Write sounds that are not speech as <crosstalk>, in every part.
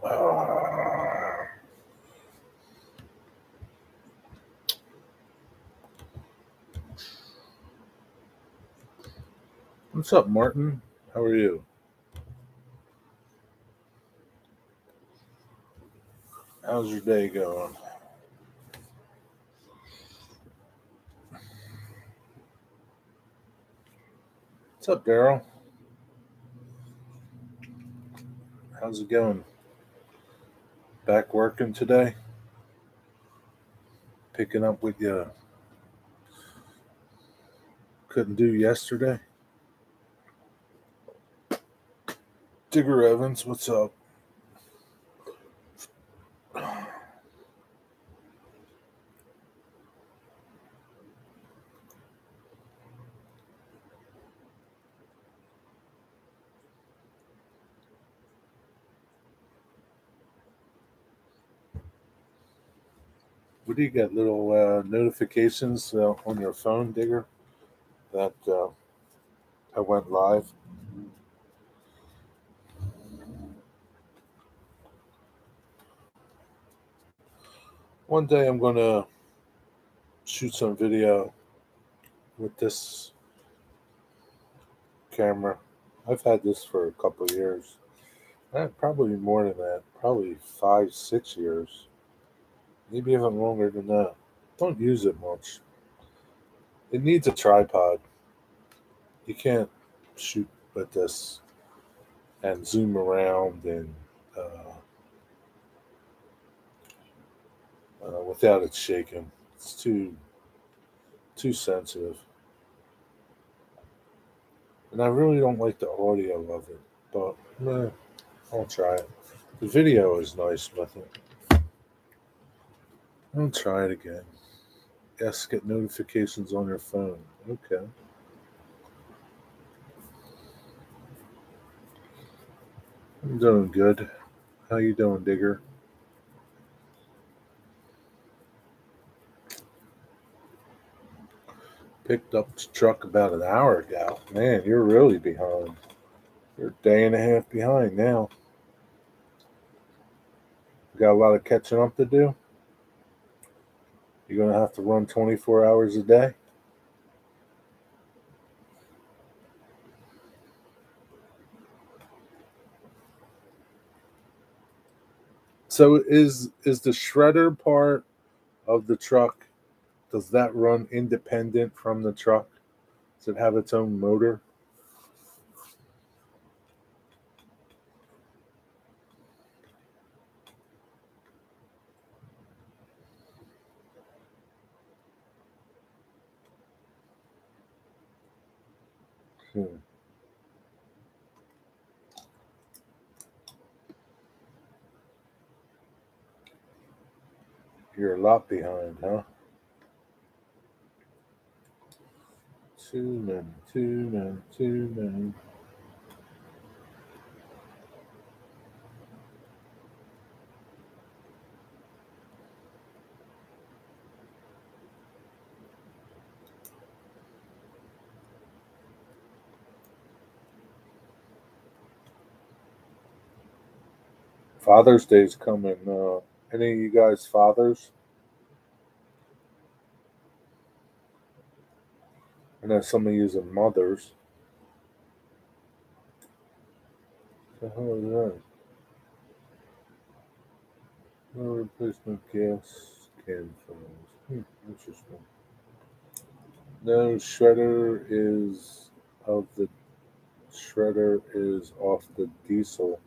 What's up, Martin? How are you? How's your day going? What's up, Daryl? How's it going? Back working today? Picking up what you couldn't do yesterday? Digger Evans, what's up? Do you get? Little uh, notifications uh, on your phone, Digger, that uh, I went live. One day I'm going to shoot some video with this camera. I've had this for a couple years. Eh, probably more than that. Probably five, six years. Maybe even longer than that. Don't use it much. It needs a tripod. You can't shoot with this and zoom around and uh, uh, without it shaking. It's too too sensitive, and I really don't like the audio of it. But I'll try it. The video is nice with it. I'll try it again. Yes, get notifications on your phone. Okay. I'm doing good. How you doing, Digger? Picked up the truck about an hour ago. Man, you're really behind. You're a day and a half behind now. Got a lot of catching up to do. You're gonna have to run 24 hours a day. So is is the shredder part of the truck does that run independent from the truck? Does it have its own motor? Hmm. You're a lot behind, huh? Too many, too many, too many. Father's Day's coming. Uh, any of you guys fathers? I know some of you are mothers. The hell is that? No replacement gas can fills. Hmm, interesting. No shredder is of the shredder is off the diesel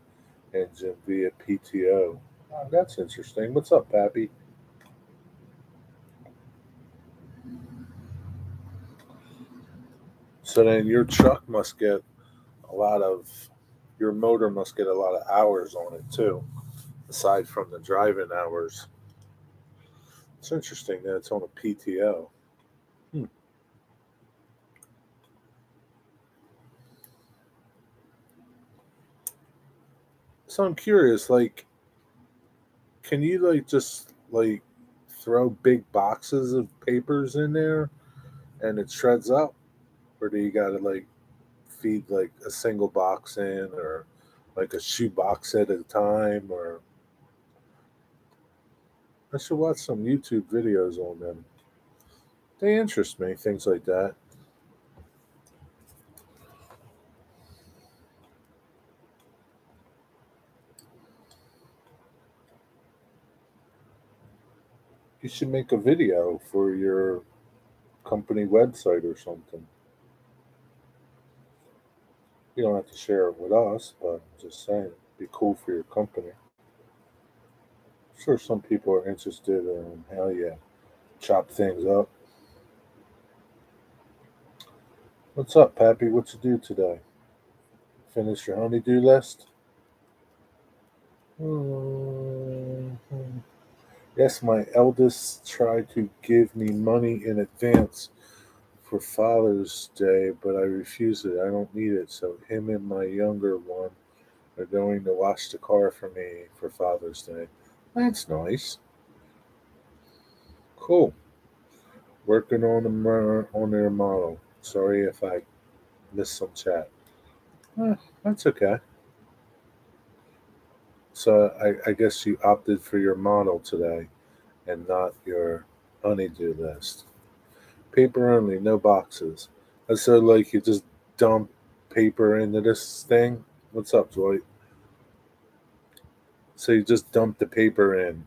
engine via PTO. Oh, that's interesting. What's up, Pappy? So then your truck must get a lot of, your motor must get a lot of hours on it too, aside from the driving hours. It's interesting that it's on a PTO. Hmm. So I'm curious, like, can you like just like throw big boxes of papers in there and it shreds up? Or do you gotta like feed like a single box in or like a shoe box at a time or I should watch some YouTube videos on them. They interest me, things like that. You should make a video for your company website or something. You don't have to share it with us, but just saying, it'd be cool for your company. I'm sure some people are interested in how you chop things up. What's up, Pappy? What you do today? Finish your honeydew list? Mhm. Yes, my eldest tried to give me money in advance for Father's Day, but I refused it. I don't need it. So him and my younger one are going to wash the car for me for Father's Day. That's nice. Cool. Working on the on their model. Sorry if I missed some chat. Eh, that's okay. So I, I guess you opted for your model today and not your honeydew list. Paper only, no boxes. And so like you just dump paper into this thing. What's up, Dwight? So you just dump the paper in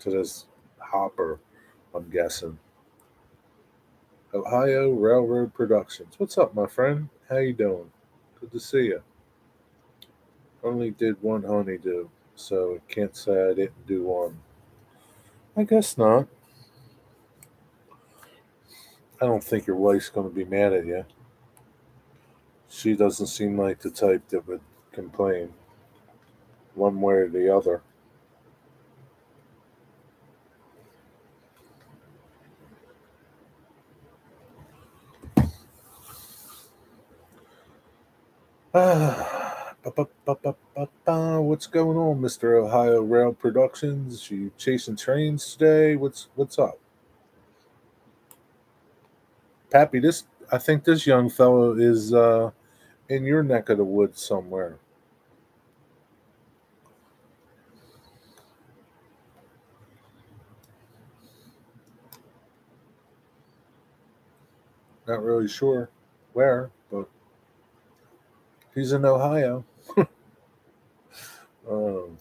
to this hopper, I'm guessing. Ohio Railroad Productions. What's up, my friend? How you doing? Good to see you. Only did one honeydew, so I can't say I didn't do one. I guess not. I don't think your wife's going to be mad at you. She doesn't seem like the type that would complain one way or the other. Ah, <sighs> <sighs> What's going on, Mister Ohio Rail Productions? You chasing trains today? What's what's up, Pappy? This I think this young fellow is uh, in your neck of the woods somewhere. Not really sure where, but he's in Ohio. Um,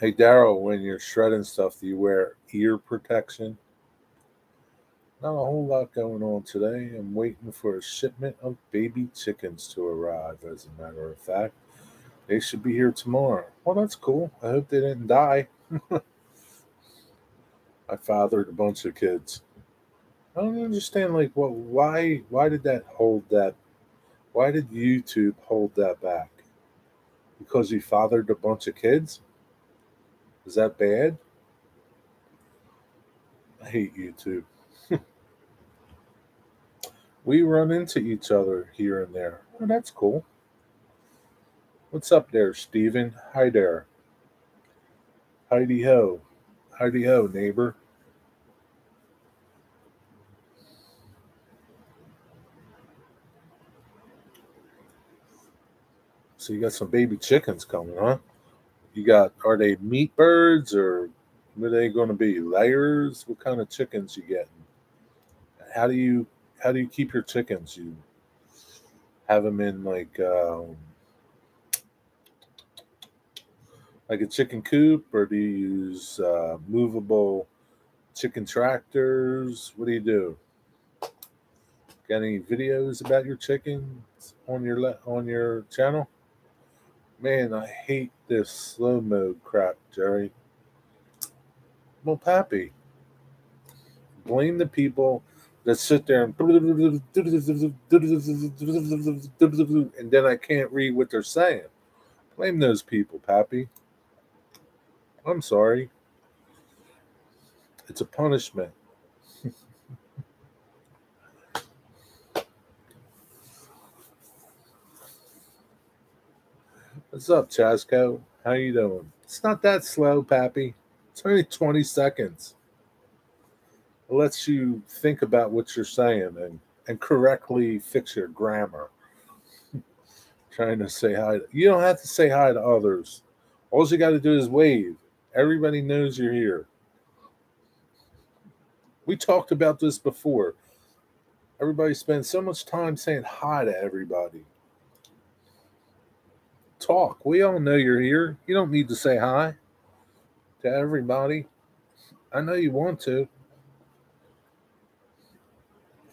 hey, Daryl, when you're shredding stuff, do you wear ear protection? Not a whole lot going on today. I'm waiting for a shipment of baby chickens to arrive, as a matter of fact. They should be here tomorrow. Well, that's cool. I hope they didn't die. <laughs> I fathered a bunch of kids. I don't understand, like, what? Why? Why did that hold that? Why did YouTube hold that back? Because he fathered a bunch of kids? Is that bad? I hate YouTube. <laughs> we run into each other here and there. Oh, that's cool. What's up there, Steven? Hi there. Heidi ho. Heidi ho, neighbor. So you got some baby chickens coming, huh? You got are they meat birds or are they going to be? Layers? What kind of chickens you getting? How do you how do you keep your chickens? You have them in like um, like a chicken coop, or do you use uh, movable chicken tractors? What do you do? Got any videos about your chickens on your on your channel? Man, I hate this slow mode crap, Jerry. Well, Pappy, blame the people that sit there and and then I can't read what they're saying. Blame those people, Pappy. I'm sorry. It's a punishment. What's up, Chasco? How you doing? It's not that slow, Pappy. It's only 20 seconds. It lets you think about what you're saying and, and correctly fix your grammar. <laughs> Trying to say hi. To, you don't have to say hi to others. All you got to do is wave. Everybody knows you're here. We talked about this before. Everybody spends so much time saying hi to everybody. Talk. We all know you're here. You don't need to say hi to everybody. I know you want to.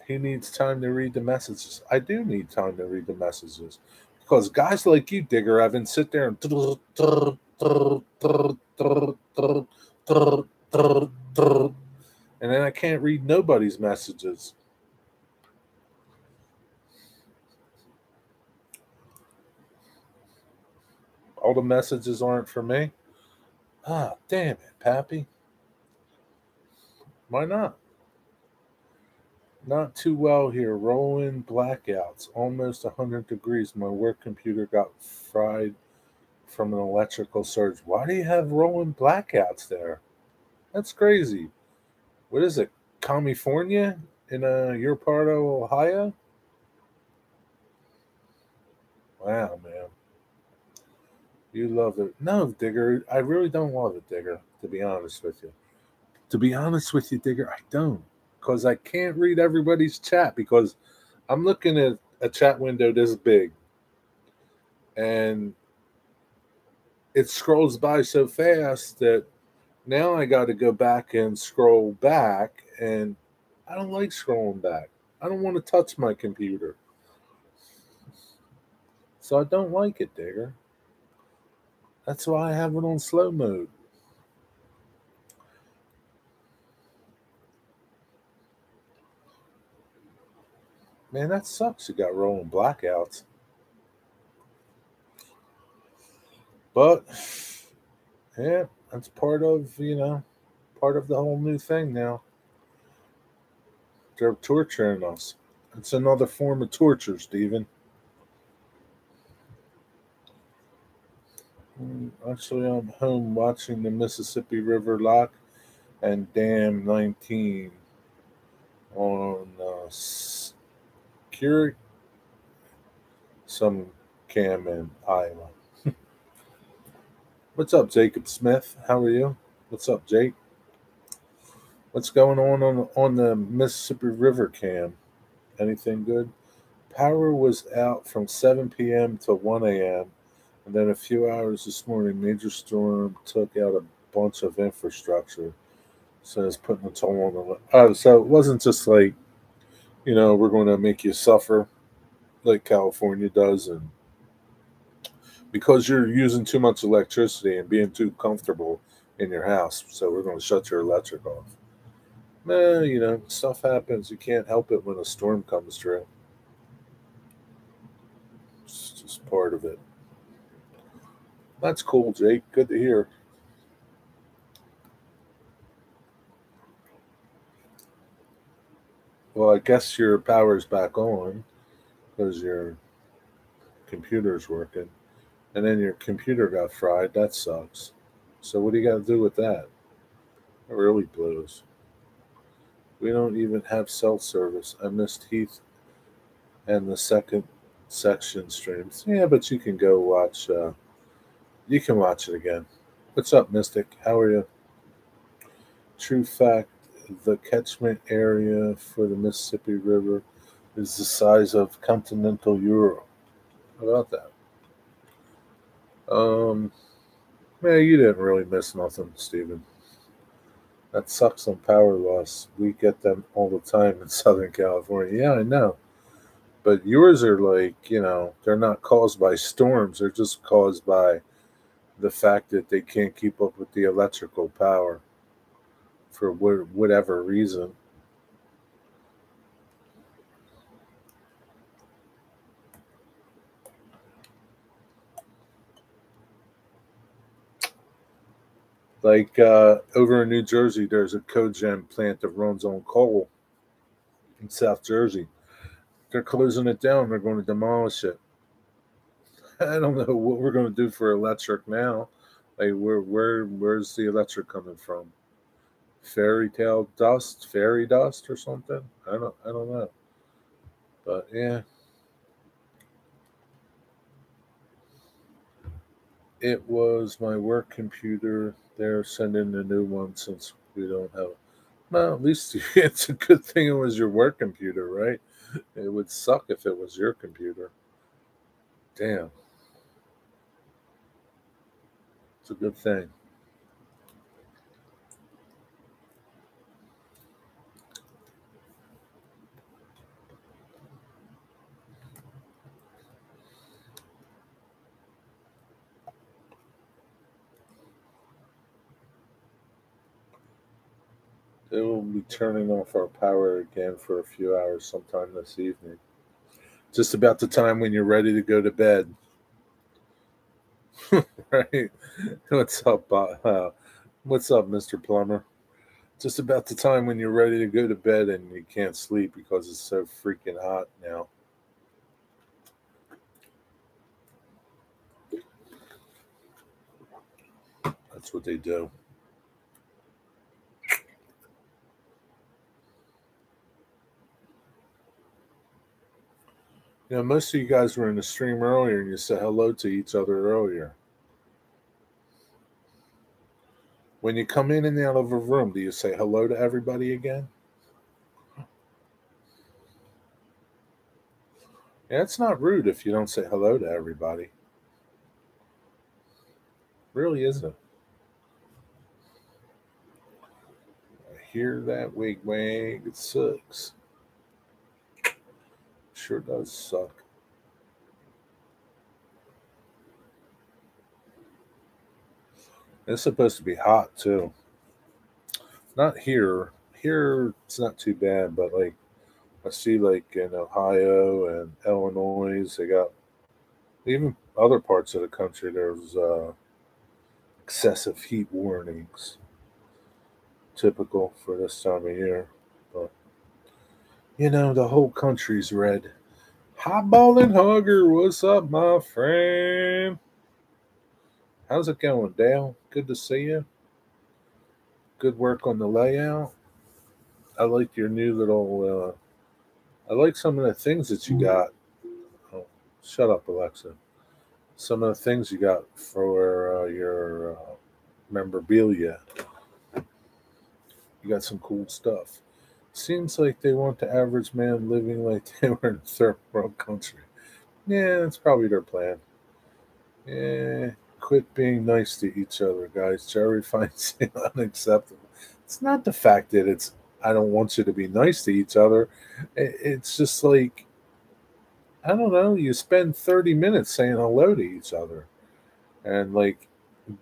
He needs time to read the messages. I do need time to read the messages because guys like you, Digger, I've sit there and and then I can't read nobody's messages. All the messages aren't for me. Ah, damn it, Pappy. Why not? Not too well here. Rolling blackouts. Almost 100 degrees. My work computer got fried from an electrical surge. Why do you have rolling blackouts there? That's crazy. What is it? California in uh, your part of Ohio? Wow, man. You love it. No, Digger. I really don't love it, Digger, to be honest with you. To be honest with you, Digger, I don't. Because I can't read everybody's chat because I'm looking at a chat window this big. And it scrolls by so fast that now I got to go back and scroll back. And I don't like scrolling back. I don't want to touch my computer. So I don't like it, Digger. That's why I have it on slow mode. Man, that sucks. You got rolling blackouts. But yeah, that's part of, you know, part of the whole new thing now. They're torturing us. It's another form of torture, Stephen. Actually, I'm home watching the Mississippi River Lock and Dam 19 on uh, some cam in Iowa. <laughs> What's up, Jacob Smith? How are you? What's up, Jake? What's going on on, on the Mississippi River cam? Anything good? Power was out from 7 p.m. to 1 a.m and then a few hours this morning, major storm took out a bunch of infrastructure. So it's putting a toll on the. Oh, so it wasn't just like, you know, we're going to make you suffer like California does. And because you're using too much electricity and being too comfortable in your house. So we're going to shut your electric off. Man, you know, stuff happens. You can't help it when a storm comes through. It's just part of it. That's cool, Jake. Good to hear. Well, I guess your power's back on because your computer's working. And then your computer got fried. That sucks. So, what do you got to do with that? It really blows. We don't even have cell service. I missed Heath and the second section streams. Yeah, but you can go watch. Uh, you can watch it again. What's up, Mystic? How are you? True fact the catchment area for the Mississippi River is the size of continental Europe. How about that? Um, man, you didn't really miss nothing, Stephen. That sucks on power loss. We get them all the time in <laughs> Southern California. Yeah, I know. But yours are like, you know, they're not caused by storms, they're just caused by the fact that they can't keep up with the electrical power for whatever reason. Like uh, over in New Jersey, there's a cogen plant that runs on coal in South Jersey. They're closing it down. They're going to demolish it. <laughs> I don't know what we're going to do for electric now. Like where where where's the electric coming from? Fairy tale dust, fairy dust, or something? I don't I don't know. But yeah. It was my work computer. They're sending a new one since we don't have. Well, at least <laughs> it's a good thing it was your work computer, right? it would suck if it was your computer. Damn. It's a good thing. They will be turning off our power again for a few hours sometime this evening. Just about the time when you're ready to go to bed. <laughs> right? What's up, uh, what's up, Mr. Plumber? Just about the time when you're ready to go to bed and you can't sleep because it's so freaking hot now. That's what they do. You know, most of you guys were in the stream earlier and you said hello to each other earlier. When you come in and out of a room, do you say hello to everybody again? Yeah, it's not rude if you don't say hello to everybody. Really isn't. I hear that wig wag. It sucks. Sure does suck. It's supposed to be hot too. Not here. Here it's not too bad, but like I see like in Ohio and Illinois, they got even other parts of the country there's uh, excessive heat warnings. Typical for this time of year. You know, the whole country's red. Highballing Hugger, what's up, my friend? How's it going, Dale? Good to see you. Good work on the layout. I like your new little. Uh, I like some of the things that you got. Oh, shut up, Alexa. Some of the things you got for uh, your uh, memorabilia. You got some cool stuff. Seems like they want the average man living like <laughs> they were in a third world country. Yeah, that's probably their plan. Yeah, quit being nice to each other, guys. Jerry <laughs> finds it unacceptable. It's not the fact that it's I don't want you to be nice to each other. It's just like I don't know. You spend 30 minutes saying hello to each other, and like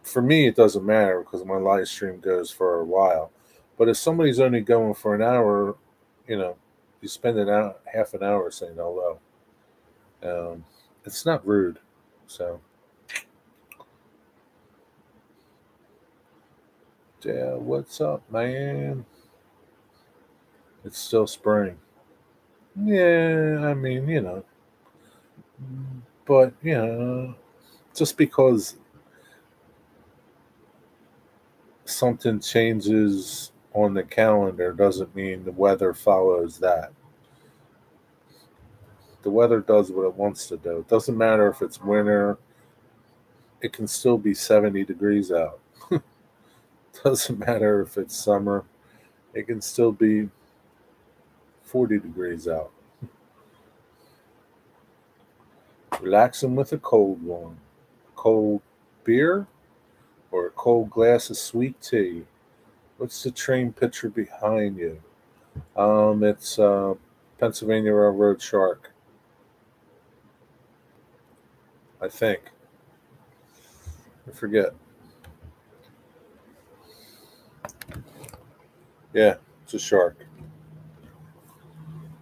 for me, it doesn't matter because my live stream goes for a while. But if somebody's only going for an hour, you know, you spend an hour, half an hour saying hello. Um, it's not rude. So. Yeah, what's up, man? It's still spring. Yeah, I mean, you know. But, you know, just because something changes on the calendar doesn't mean the weather follows that. The weather does what it wants to do. It doesn't matter if it's winter, it can still be 70 degrees out. <laughs> Doesn't matter if it's summer, it can still be 40 degrees out. Relaxing with a cold one. Cold beer or a cold glass of sweet tea. What's the train picture behind you? Um, it's uh, Pennsylvania Railroad Shark. I think. I forget. Yeah, it's a shark.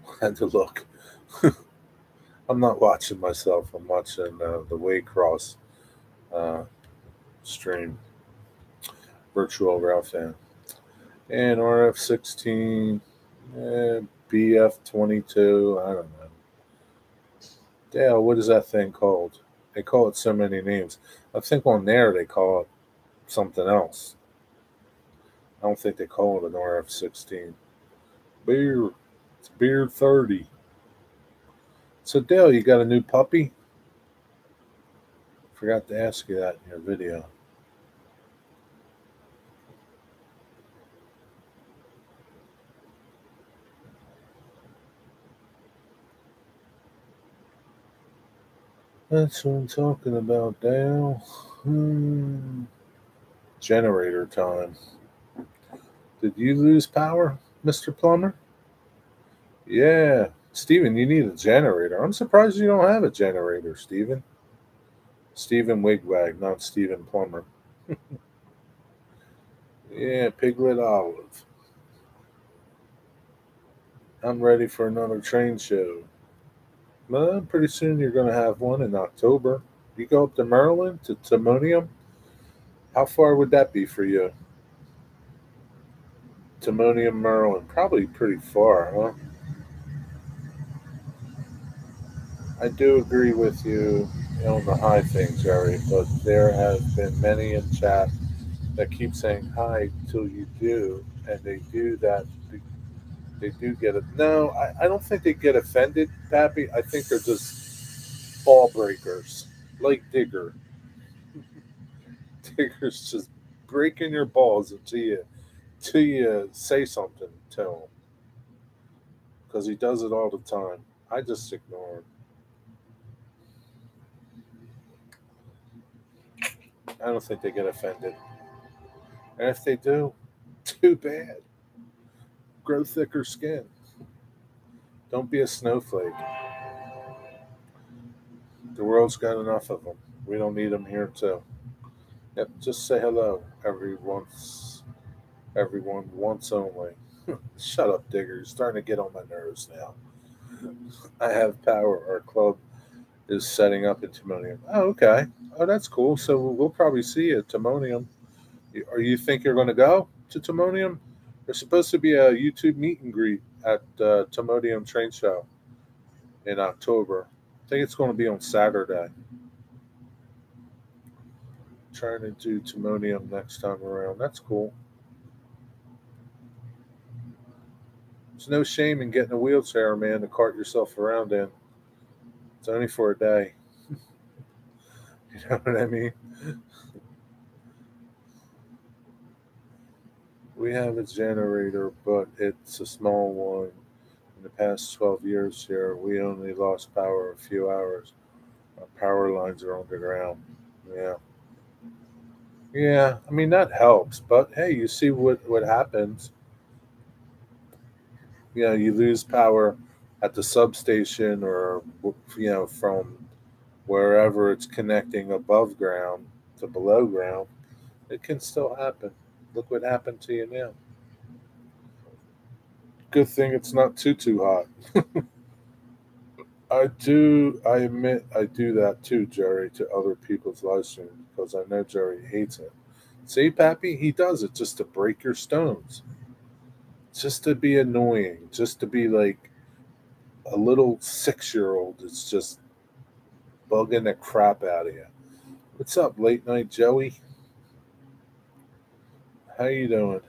<laughs> I had to look. <laughs> I'm not watching myself. I'm watching uh, the Waycross uh, stream. Virtual Railfan. And RF16, eh, BF22, I don't know. Dale, what is that thing called? They call it so many names. I think on there they call it something else. I don't think they call it an RF 16. Beer. It's beer 30. So, Dale, you got a new puppy? Forgot to ask you that in your video. That's what I'm talking about, Dale. Hmm. Generator time. Did you lose power, Mr. Plumber? Yeah. Steven, you need a generator. I'm surprised you don't have a generator, Steven. Stephen Wigwag, not Stephen Plummer. <laughs> yeah, Piglet Olive. I'm ready for another train show. Well, pretty soon you're going to have one in October. You go up to Maryland to Timonium. How far would that be for you? Timonium, Maryland. Probably pretty far, huh? I do agree with you on the high thing, Jerry, but there have been many in chat that keep saying hi till you do, and they do that. They do get it. No, I, I don't think they get offended, Pappy. I think they're just ball breakers, like Digger. <laughs> Digger's just breaking your balls until you, until you say something to him. Because he does it all the time. I just ignore him. I don't think they get offended. And if they do, too bad. Grow thicker skin. Don't be a snowflake. The world's got enough of them. We don't need them here too. Yep, just say hello every once, everyone once only. <laughs> Shut up, Digger. You're starting to get on my nerves now. <laughs> I have power. Our club is setting up in Timonium. Oh, okay. Oh, that's cool. So we'll probably see you at Timonium. Or you think you're going to go to Timonium? There's supposed to be a YouTube meet and greet at uh, Timonium Train Show in October. I think it's going to be on Saturday. Trying to do Timonium next time around. That's cool. There's no shame in getting a wheelchair, man, to cart yourself around in. It's only for a day. <laughs> you know what I mean? We have a generator, but it's a small one. In the past 12 years here, we only lost power a few hours. Our power lines are underground. Yeah. Yeah, I mean, that helps. But hey, you see what, what happens. You know, you lose power at the substation or you know from wherever it's connecting above ground to below ground it can still happen look what happened to you now good thing it's not too too hot <laughs> i do i admit i do that too jerry to other people's live streams because i know jerry hates it see pappy he does it just to break your stones just to be annoying just to be like a little six year old is just bugging the crap out of you. What's up, late night Joey? How you doing?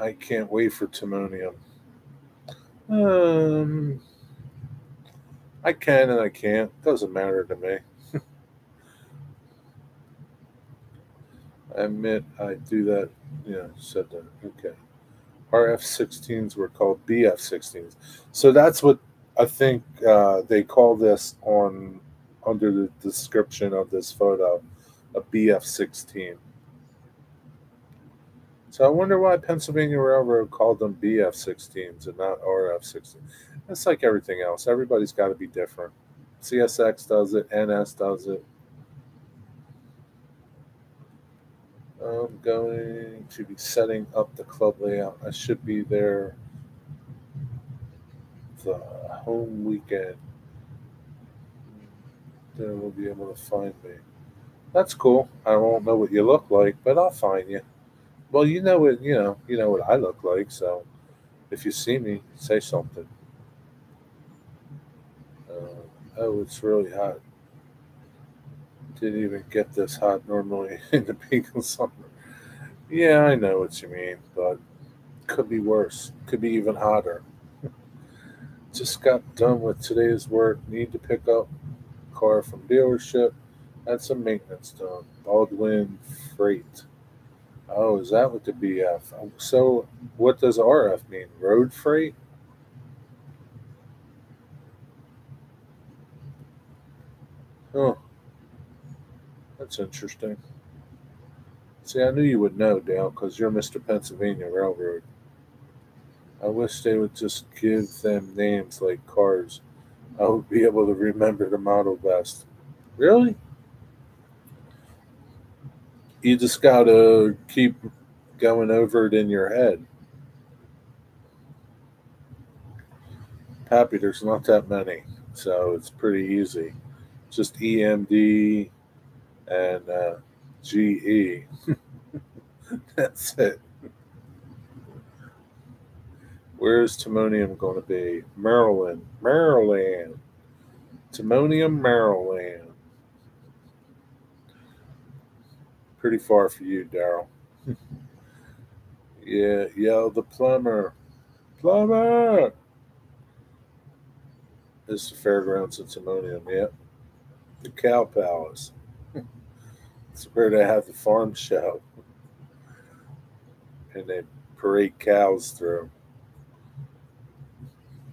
I can't wait for Timonium. Um, I can and I can't. Doesn't matter to me. <laughs> I admit I do that. Yeah, said that. Okay. RF16s were called BF16s. So that's what I think uh, they call this on under the description of this photo, a BF16. So I wonder why Pennsylvania Railroad called them BF16s and not RF16. It's like everything else. Everybody's got to be different. CSX does it, NS does it, I'm going to be setting up the club layout. I should be there the home weekend. Then we'll be able to find me. That's cool. I won't know what you look like, but I'll find you. Well, you know what you know. You know what I look like. So, if you see me, say something. Uh, oh, it's really hot didn't even get this hot normally <laughs> in the peak of summer. Yeah, I know what you mean, but could be worse. Could be even hotter. <laughs> Just got done with today's work. Need to pick up car from dealership. Had some maintenance done. Baldwin Freight. Oh, is that what the BF? So, what does RF mean? Road freight? Oh, that's interesting. See, I knew you would know, Dale, because you're Mr. Pennsylvania Railroad. I wish they would just give them names like cars. I would be able to remember the model best. Really? You just got to keep going over it in your head. Happy, there's not that many, so it's pretty easy. Just EMD and uh, GE. <laughs> That's it. Where's Timonium going to be? Maryland. Maryland. Timonium, Maryland. Pretty far for you, Daryl. <laughs> yeah, yell the plumber. Plumber! This is the fairgrounds in Timonium, yep. The Cow Palace. <laughs> it's where they have the farm show. And they parade cows through.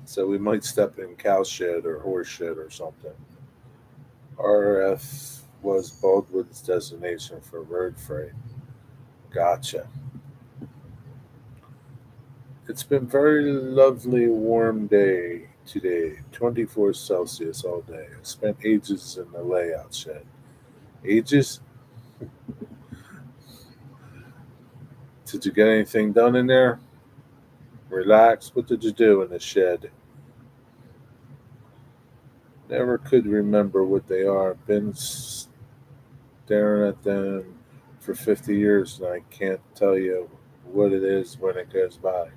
So we might step in cow shed or horse shed or something. RF was Baldwin's designation for road freight. Gotcha. It's been very lovely warm day today, 24 Celsius all day. I spent ages in the layout shed. Ages? did you get anything done in there? Relax. What did you do in the shed? Never could remember what they are. Been staring at them for 50 years and I can't tell you what it is when it goes by.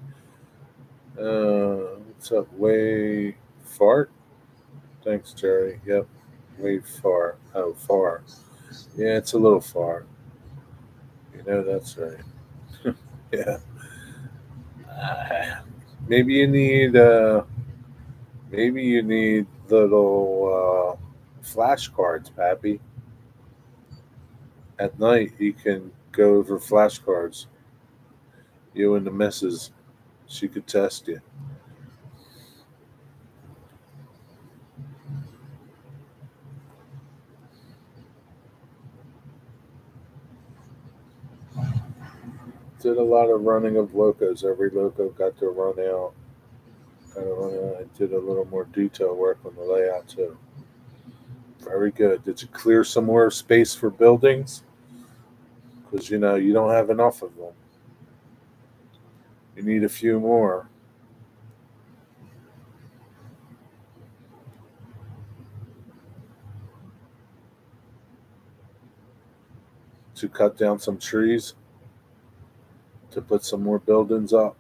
Uh, what's up? Way fart? Thanks, Jerry. Yep. Way far. Oh, far. Yeah, it's a little far. You know, that's right. <laughs> yeah. Uh, maybe you need, uh, maybe you need little uh, flashcards, Pappy. At night, you can go over flashcards. You and the missus, she could test you. Did a lot of running of locos. Every loco got to run out of uh, I did a little more detail work on the layout too. Very good. Did you clear some more space for buildings? Because you know you don't have enough of them. You need a few more. To cut down some trees to put some more buildings up.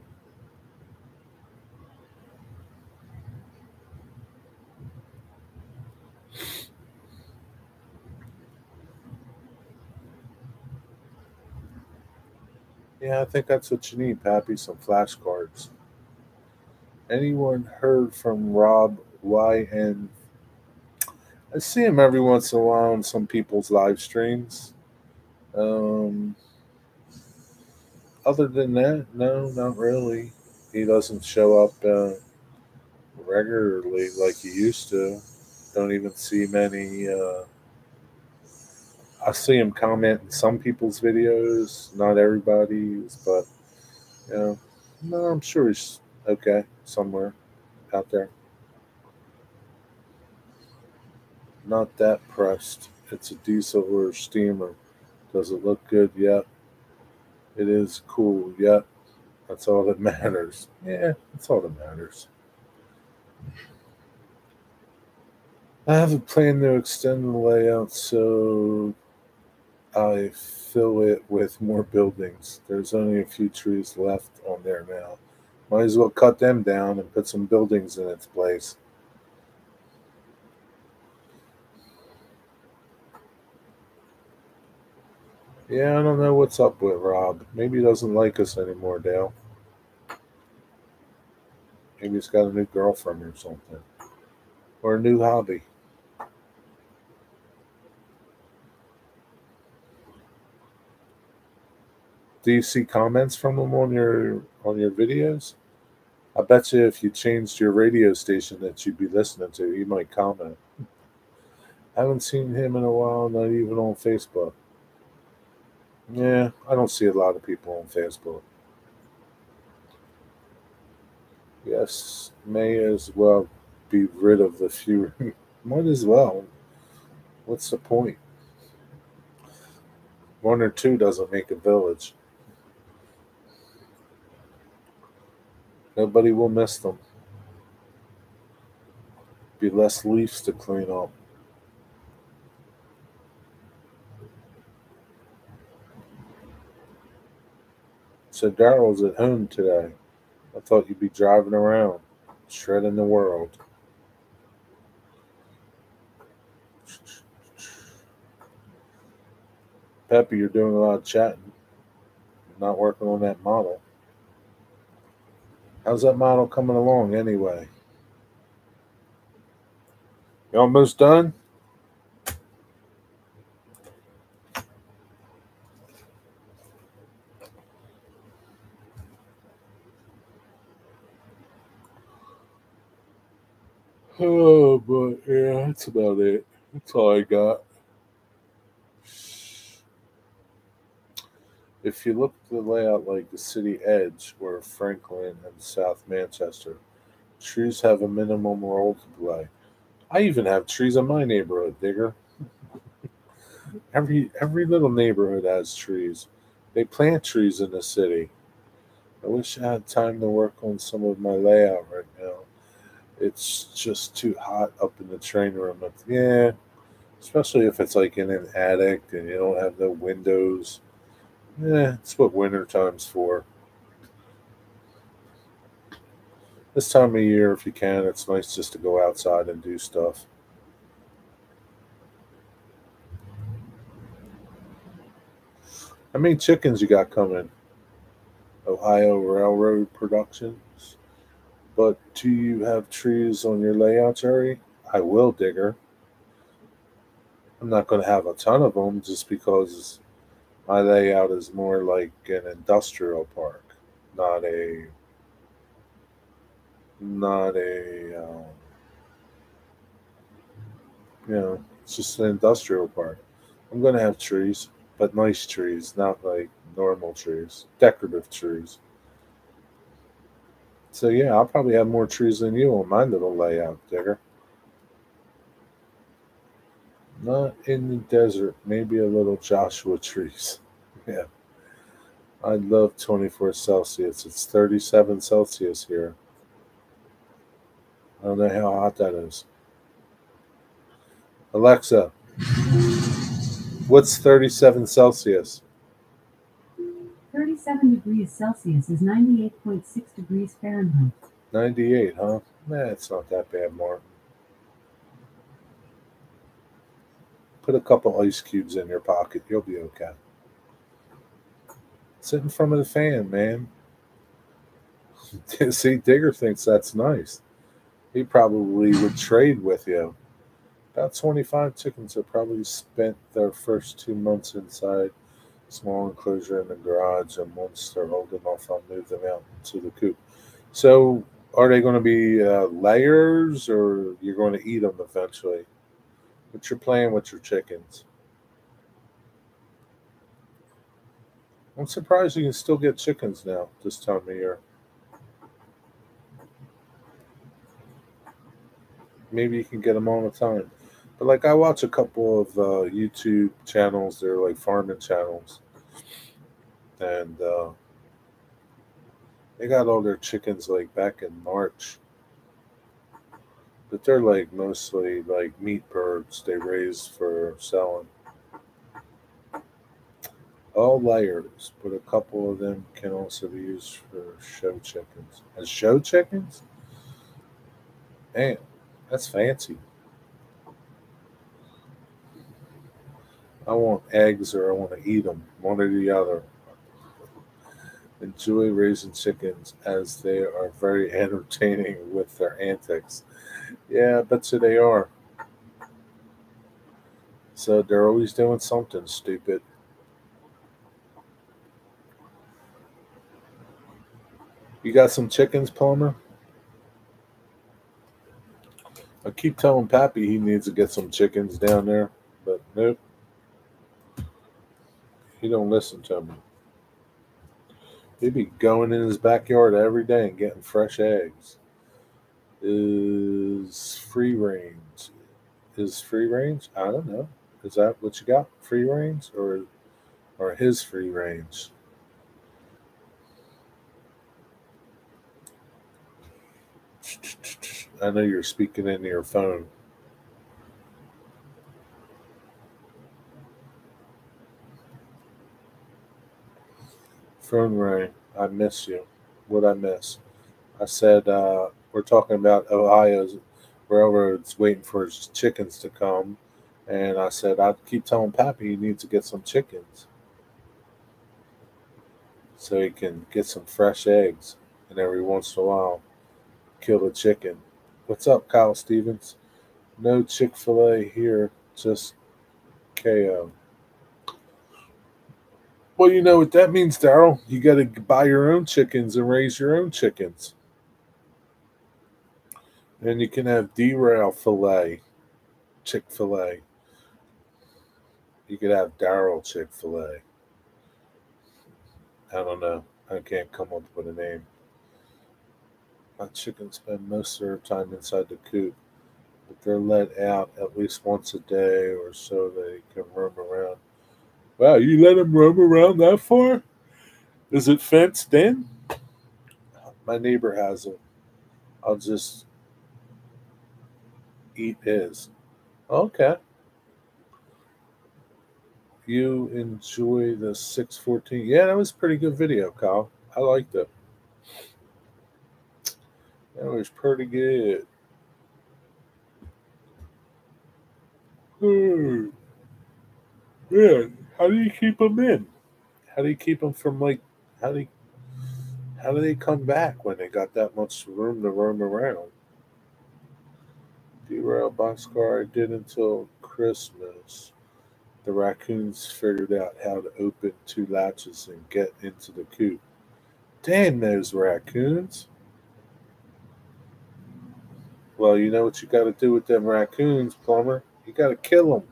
Yeah, I think that's what you need, Pappy. Some flashcards. Anyone heard from Rob YN? I see him every once in a while on some people's live streams. Um, other than that, no, not really. He doesn't show up uh, regularly like he used to. Don't even see many. Uh, I see him comment in some people's videos, not everybody's, but you know, no, I'm sure he's okay somewhere out there. Not that pressed. It's a diesel or a steamer. Does it look good? Yep. It is cool. Yep. That's all that <laughs> matters. Yeah, that's all that matters. I have a plan to extend the layout so I fill it with more buildings. There's only a few trees left on there now. Might as well cut them down and put some buildings in its place. Yeah, I don't know what's up with Rob. Maybe he doesn't like us anymore, Dale. Maybe he's got a new girlfriend or something. Or a new hobby. Do you see comments from them on your on your videos? I bet you if you changed your radio station that you'd be listening to, he might comment. Haven't seen him in a while, not even on Facebook. Yeah, I don't see a lot of people on Facebook. Yes, may as well be rid of the few. <laughs> Might as well. What's the point? One or two doesn't make a village. Nobody will miss them. Be less leaves to clean up. So Daryl's at home today. I thought you'd be driving around, shredding the world. Peppy, you're doing a lot of chatting. Not working on that model. How's that model coming along anyway? You almost done? Oh, but yeah, that's about it. That's all I got. If you look at the layout like the city edge or Franklin and South Manchester, trees have a minimum role to play. I even have trees in my neighborhood, digger. <laughs> every every little neighborhood has trees. They plant trees in the city. I wish I had time to work on some of my layout right now. It's just too hot up in the train room. Yeah, especially if it's like in an attic and you don't have the windows yeah, it's what winter time's for. This time of year, if you can, it's nice just to go outside and do stuff. How many chickens you got coming? Ohio Railroad Productions. But do you have trees on your layout, Jerry? I will, Digger. I'm not going to have a ton of them just because my layout is more like an industrial park, not a not a um, you know, it's just an industrial park. I'm gonna have trees, but nice trees, not like normal trees, decorative trees. So yeah, I'll probably have more trees than you on my little layout, Digger. Not in the desert, maybe a little Joshua trees. <laughs> Yeah. I love 24 Celsius. It's 37 Celsius here. I don't know how hot that is. Alexa, what's 37 Celsius? 37 degrees Celsius is 98.6 degrees Fahrenheit. 98, huh? Nah, it's not that bad, Mark. Put a couple ice cubes in your pocket. You'll be okay. Sit in front of the fan, man. <laughs> See, Digger thinks that's nice. He probably would trade with you. About 25 chickens have probably spent their first two months inside small enclosure in the garage, and once they're old enough, I'll move them out to the coop. So, are they going to be uh, layers, or you're going to eat them eventually? But you're playing with your chickens. I'm surprised you can still get chickens now this time of year. Maybe you can get them all the time. But like I watch a couple of uh, YouTube channels, they're like farming channels, and uh, they got all their chickens like back in March. But they're like mostly like meat birds they raise for selling all layers, but a couple of them can also be used for show chickens. As show chickens? Man, that's fancy. I want eggs or I want to eat them, one or the other. Enjoy raising chickens as they are very <laughs> entertaining with their antics. Yeah, I bet you they are. So they're always doing something stupid. You got some chickens, Palmer? I keep telling Pappy he needs to get some chickens down there, but nope. He don't listen to me. He'd be going in his backyard every day and getting fresh eggs. Is free range? Is free range? I don't know. Is that what you got? Free range or or his free range? I know you're speaking into your phone. Phone rang. I miss you. What I miss? I said uh, we're talking about Ohio's railroads waiting for his chickens to come, and I said I keep telling Pappy he needs to get some chickens so he can get some fresh eggs, and every once in a while kill a chicken. What's up, Kyle Stevens? No Chick Fil A here, just KO. Well, you know what that means, Daryl. You got to buy your own chickens and raise your own chickens. And you can have derail filet, Chick fil A. You could have Daryl Chick fil A. I don't know. I can't come up with a name. My chickens spend most of their time inside the coop, but they're let out at least once a day or so they can roam around. Wow, you let them roam around that far? Is it fenced in? My neighbor has it. I'll just eat his. Okay. You enjoy the 614. Yeah, that was pretty good video, Kyle. I liked it. That was pretty good. Hmm. Yeah, how do you keep them in? How do you keep them from like? How do you, how do they come back when they got that much room to roam around? Derail boxcar I did until Christmas. The raccoons figured out how to open two latches and get into the coop. Damn those raccoons. Well, you know what you got to do with them raccoons, plumber? You got to kill them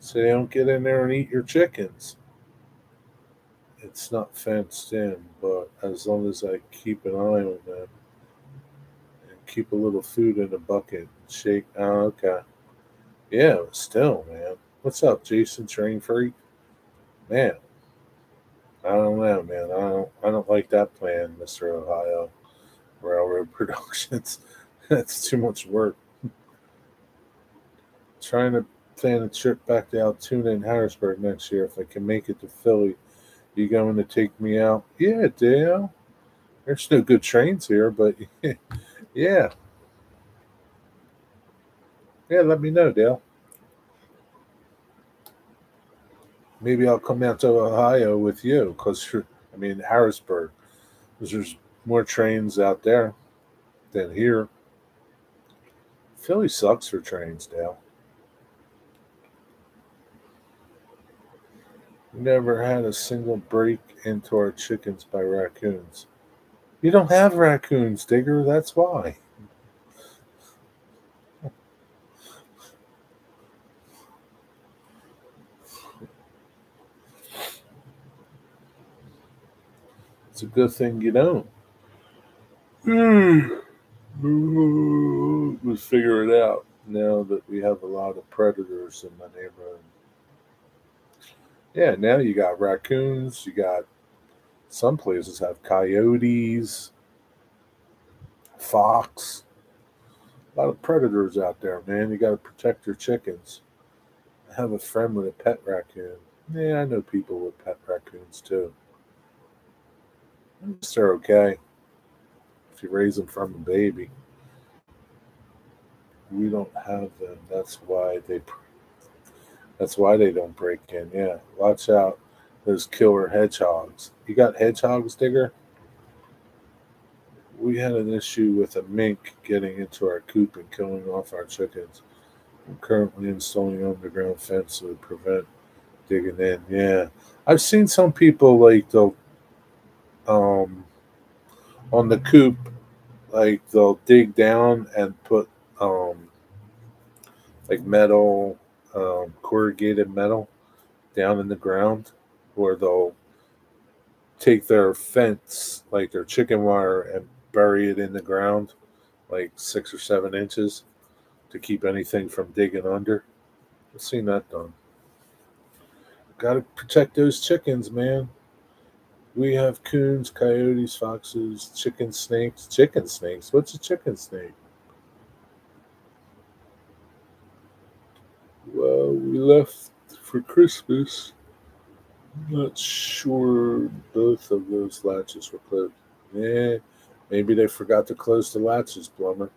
so they don't get in there and eat your chickens. It's not fenced in, but as long as I keep an eye on them keep a little food in a bucket shake. Oh, okay. Yeah, still, man. What's up, Jason Train Freak? Man, I don't know, man. I don't. I don't like that plan, Mister Ohio Railroad <laughs> Productions. <laughs> That's too much work. Trying to plan a trip back to Altoona and Harrisburg next year if I can make it to Philly. You going to take me out? Yeah, Dale. There's no good trains here, but <laughs> yeah. Yeah, let me know, Dale. Maybe I'll come out to Ohio with you because, <laughs> I mean, Harrisburg, because there's more trains out there than here. Philly sucks for trains, Dale. Never had a single break into our chickens by raccoons. You don't have raccoons, Digger. That's why. It's a good thing you don't. Hmm. Let's figure it out now that we have a lot of predators in my neighborhood. Yeah, now you got raccoons, you got some places have coyotes, fox, a lot of predators out there, man. You got to protect your chickens. I have a friend with a pet raccoon. Yeah, I know people with pet raccoons too. They're okay if you raise them from a baby. We don't have them. That's why they. That's why they don't break in. Yeah, watch out. Those killer hedgehogs. You got hedgehogs, Digger? We had an issue with a mink getting into our coop and killing off our chickens. I'm currently installing underground fence to prevent digging in. Yeah, I've seen some people like they'll um on the coop, like they'll dig down and put um, like metal, um, corrugated metal down in the ground, where they'll take their fence, like their chicken wire, and bury it in the ground, like six or seven inches, to keep anything from digging under. I've seen that done. Got to protect those chickens, man. We have coons, coyotes, foxes, chicken snakes. Chicken snakes? What's a chicken snake? Well, we left for Christmas. Not sure both of those latches were closed. Yeah, maybe they forgot to close the latches, plumber.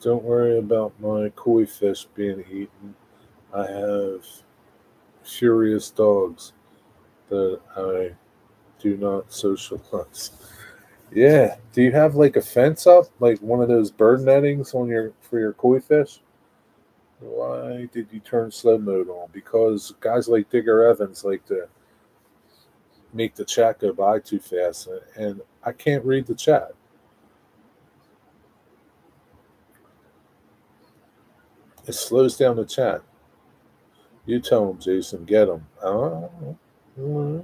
Don't worry about my koi fish being eaten. I have furious dogs that I do not socialize. Yeah. Do you have like a fence up, like one of those bird nettings on your for your koi fish? Why did you turn slow mode on? Because guys like Digger Evans like to make the chat go by too fast, and I can't read the chat. It slows down the chat. You tell him, Jason, get him. Oh, uh,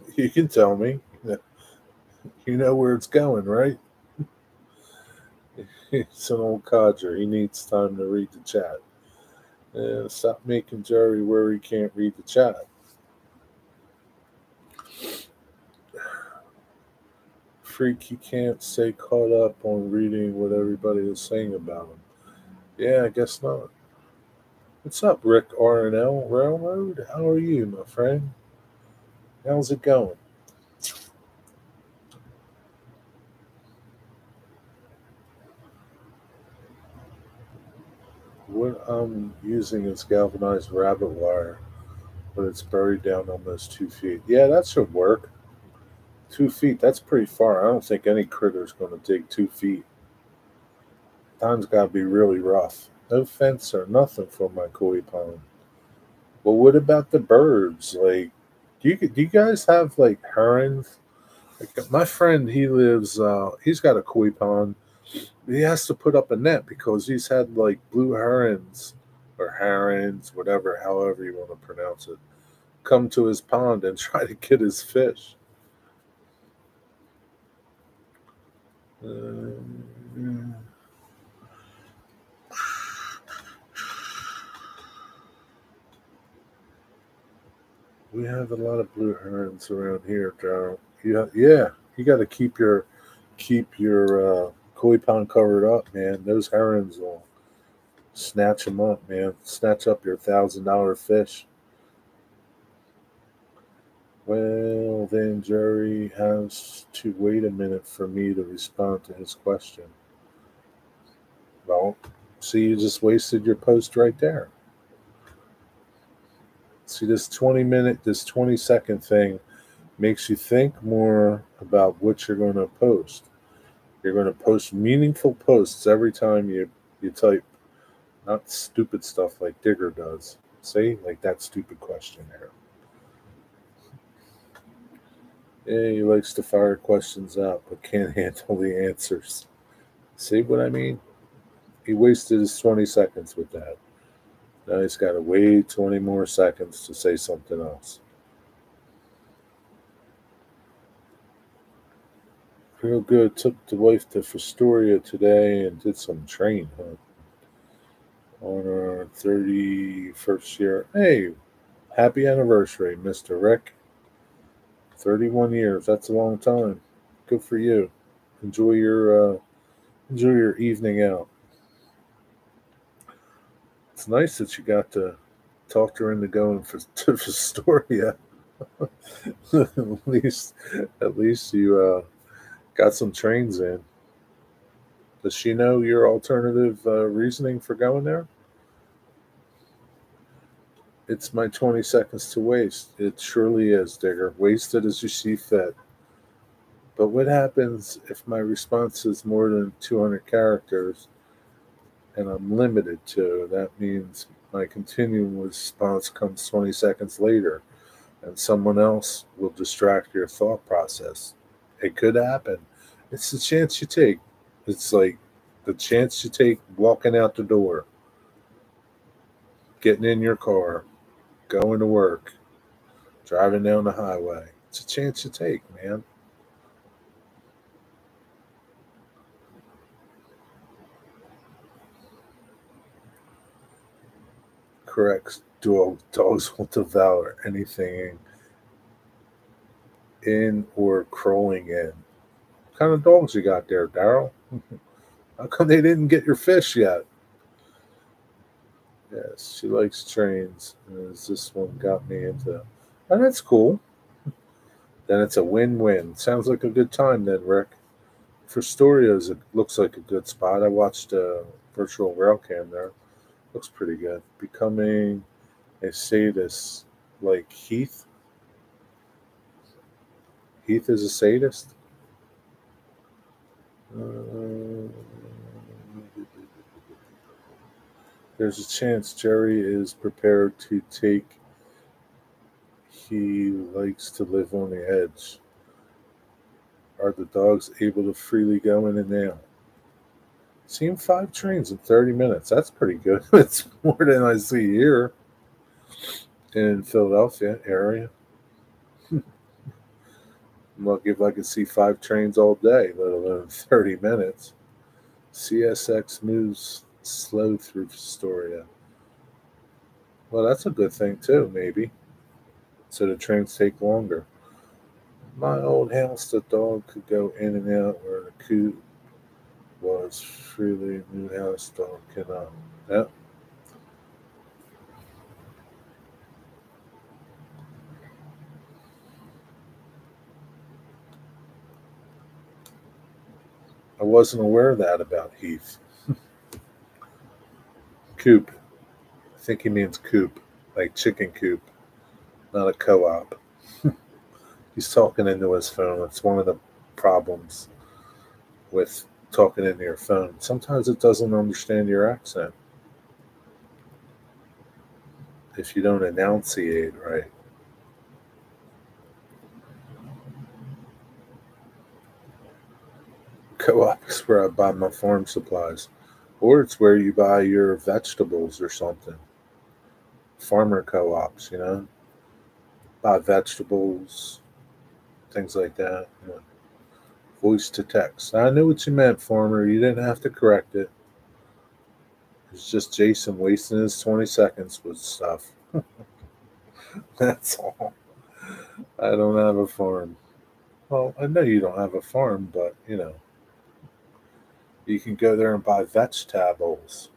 <laughs> you can tell me. <laughs> You know where it's going, right? <laughs> It's an old codger. He needs time to read the chat. And stop making Jerry where he can't read the chat. Freak, he can't stay caught up on reading what everybody is saying about him. Yeah, I guess not. What's up, Rick R and L Railroad? How are you, my friend? How's it going? What I'm using is galvanized rabbit wire, but it's buried down almost two feet. Yeah, that should work. Two feet, that's pretty far. I don't think any critter's going to dig two feet. Time's got to be really rough. No fence or nothing for my koi pond. But what about the birds? Like, do you do you guys have like herons? Like my friend, he lives. uh He's got a koi pond. He has to put up a net because he's had like blue herons or herons, whatever, however you want to pronounce it, come to his pond and <laughs> try to get his fish. Uh, we have a lot of blue herons around here, Daryl. Yeah, yeah, you got to keep your keep your uh, koi pond covered up, man. Those herons will snatch them up, man. Snatch up your thousand dollar fish. Well, then Jerry has to wait a minute for me to respond to his question. Well, see, you just wasted your post right there. See, this 20 minute, this 20 second thing makes you think more about what you're going to post. You're going to post meaningful posts every time you, you type, not stupid stuff like Digger does. See, like that stupid question there. Yeah, he likes to fire questions out, but can't <laughs> handle the answers. See what I mean? He wasted his 20 seconds with that. Now he's got to wait 20 more seconds to say something else. Real good. Took the wife to Fostoria today and did some train hunt on our 31st year. Hey, happy anniversary, Mr. Rick. 31 years. That's a long time. Good for you. Enjoy your uh, enjoy your evening out. It's nice that you got to talk her into going for, <laughs> to Fostoria. <laughs> at least, at least you uh, got some trains in. Does she know your alternative uh, reasoning for going there? It's my 20 seconds to waste. It surely is, Digger. Waste it as you see fit. But what happens if my response is more than 200 characters and I'm limited to? That means my continuing response comes 20 seconds later and someone else will distract your thought process. It could happen. It's the chance you take. It's like The chance you take walking out the door, getting in your car, going to work, driving down the highway. It's a chance you take, man. Correct. Dog, dogs will devour anything in or crawling in. What kind of dogs you got there, Daryl? <laughs> How come they didn't get your fish yet? Yes, she likes trains. And this one got me into. And that's cool. Then it's a win-win. Sounds like a good time then, Rick. Fostoria, it looks like a good spot. I watched a virtual rail cam there. Looks pretty good. Becoming a sadist like Heath. Heath is a sadist. Uh, there's a chance Jerry is prepared to take. He likes to live on the edge. Are the dogs able to freely go in and out? Seen five trains in 30 minutes. That's pretty good. <laughs> it's more than I see here in Philadelphia area. <laughs> Lucky if I could see five trains all day, let alone <laughs> 30 minutes. CSX moves slow through Fostoria. Well, that's a good thing too, maybe. So the trains take longer. My old house, the dog could go in and out where the coop was freely. New house dog cannot. Um, yep. I wasn't aware of that about Heath. Coop. I think he means coop, like chicken coop, not a co op. <laughs> He's talking into his phone. It's one of the problems with talking into your phone. Sometimes it doesn't understand your accent if you don't enunciate right. Co-op is where I buy my farm supplies, or it's where you buy your vegetables or something. Farmer co-ops, you know, buy vegetables, things like that. Voice to text. I knew what you meant, farmer. You didn't have to correct it. It's just Jason wasting his 20 seconds with stuff. <laughs> That's all. I don't have a farm. Well, I know you don't have a farm, but you know, you can go there and buy vegetables.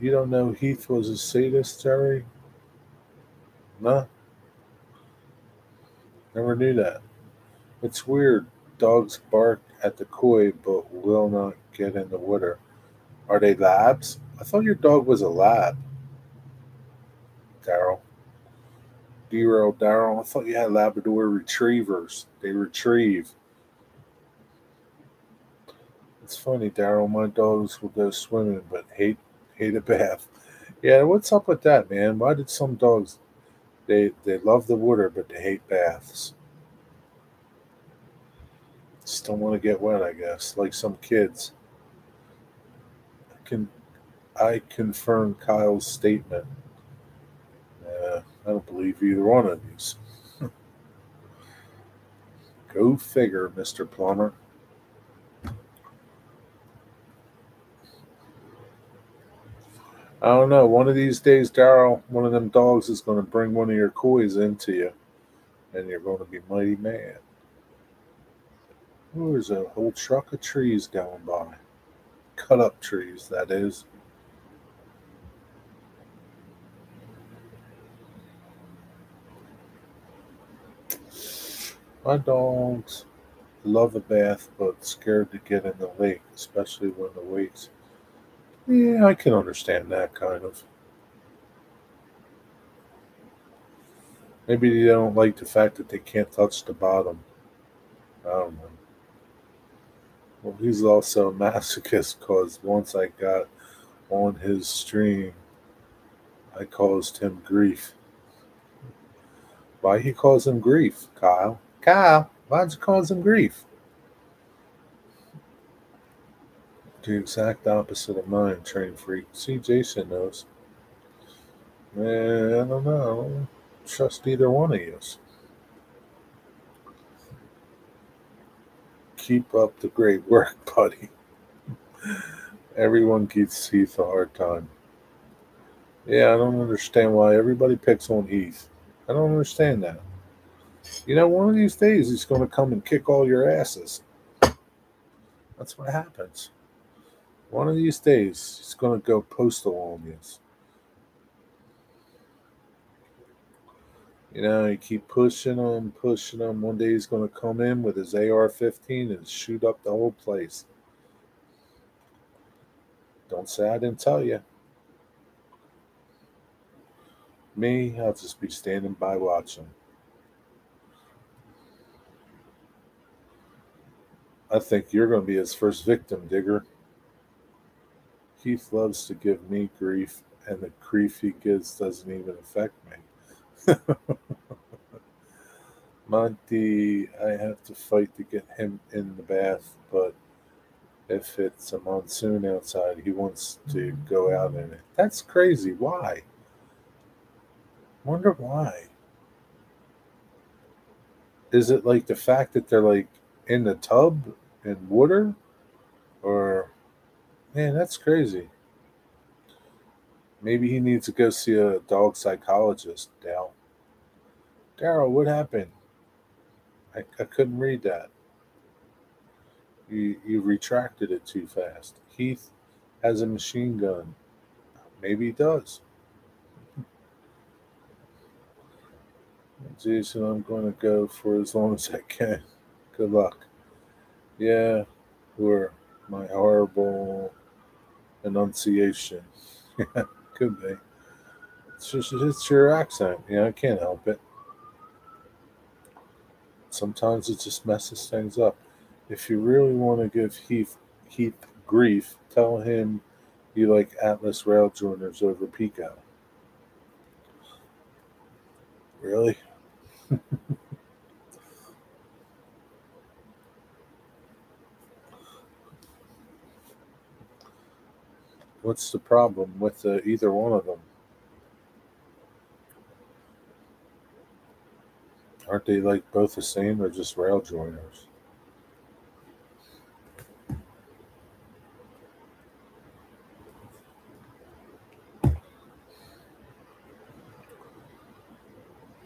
You don't know Heath was a sadist, Terry? No? Never knew that. It's weird. Dogs bark at the koi but will not get in the water. Are they labs? I thought your dog was a lab. Daryl. Dero, Daryl. I thought you had Labrador retrievers. They retrieve. It's funny, Daryl. My dogs will go swimming but hate hate a bath. Yeah, what's up with that, man? Why did some dogs they they love the water but they hate baths? Just don't want to get wet, I guess, like some kids. I can I confirm Kyle's statement. I don't believe either one of these. Go figure, Mr. Plumber. I don't know. One of these days, Daryl, one of them dogs is going to bring one of your kois into you, and you're going to be mighty mad. Oh, there's a whole truck of trees going by. Cut up trees, that is. My dogs love a bath, but scared to get in the lake, especially when the waves. Yeah, I can understand that kind of. Maybe they don't like the fact that they can't touch the bottom. I don't know. Well, he's also a <laughs> masochist because once I got on his stream, I caused him grief. Why he caused him grief, Kyle? Kyle, Why'd you cause him grief? The exact opposite of mine, train freak. See, Jason knows. Man, I don't know. Trust either one of you. Keep up the great <laughs> work, buddy. Everyone gives Heath a hard time. Yeah, I don't understand why everybody picks on Heath. I don't understand that. You know, one of these days he's going to come and kick all your asses. That's what happens. One of these days he's going to go postal on you. You know, you keep pushing him, pushing him. One day he's going to come in with his AR 15 and shoot up the whole place. Don't say I didn't tell you. Me, I'll just be standing by watching. I think you're going to be his first victim, Digger. Heath loves to give me grief, and the grief he gives doesn't even affect me. <laughs> Monty, I have to fight to get him in the bath, but if it's a monsoon outside, he wants to go out in it. That's crazy. Why? Wonder why. Is it like the fact that they're like in the tub in water? Or, man, that's crazy. Maybe he needs to go see a dog psychologist, Dal. Daryl, what happened? I, I couldn't read that. You, you retracted it too fast. Heath has a machine gun. Maybe he does. Jason, I'm going to go for as long as I can. Good luck. Yeah, or my horrible enunciation. <laughs> Could be. It's just it's your accent. Yeah, I can't help it. Sometimes it just messes things up. If you really want to give Heath Heath grief, tell him you like Atlas rail joiners over Peco. Really? <laughs> What's the problem with uh, either one of them? Aren't they like both the same? They're just rail joiners.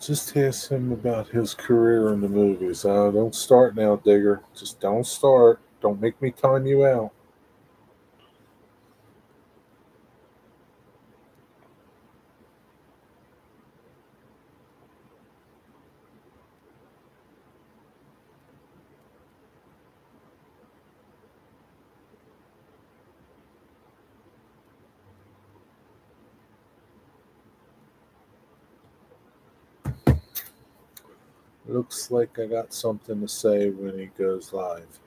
Just ask him about his career in the movies. Uh, don't start now, Digger. Just don't start. Don't make me time you out. Looks like I got something to say when he goes live.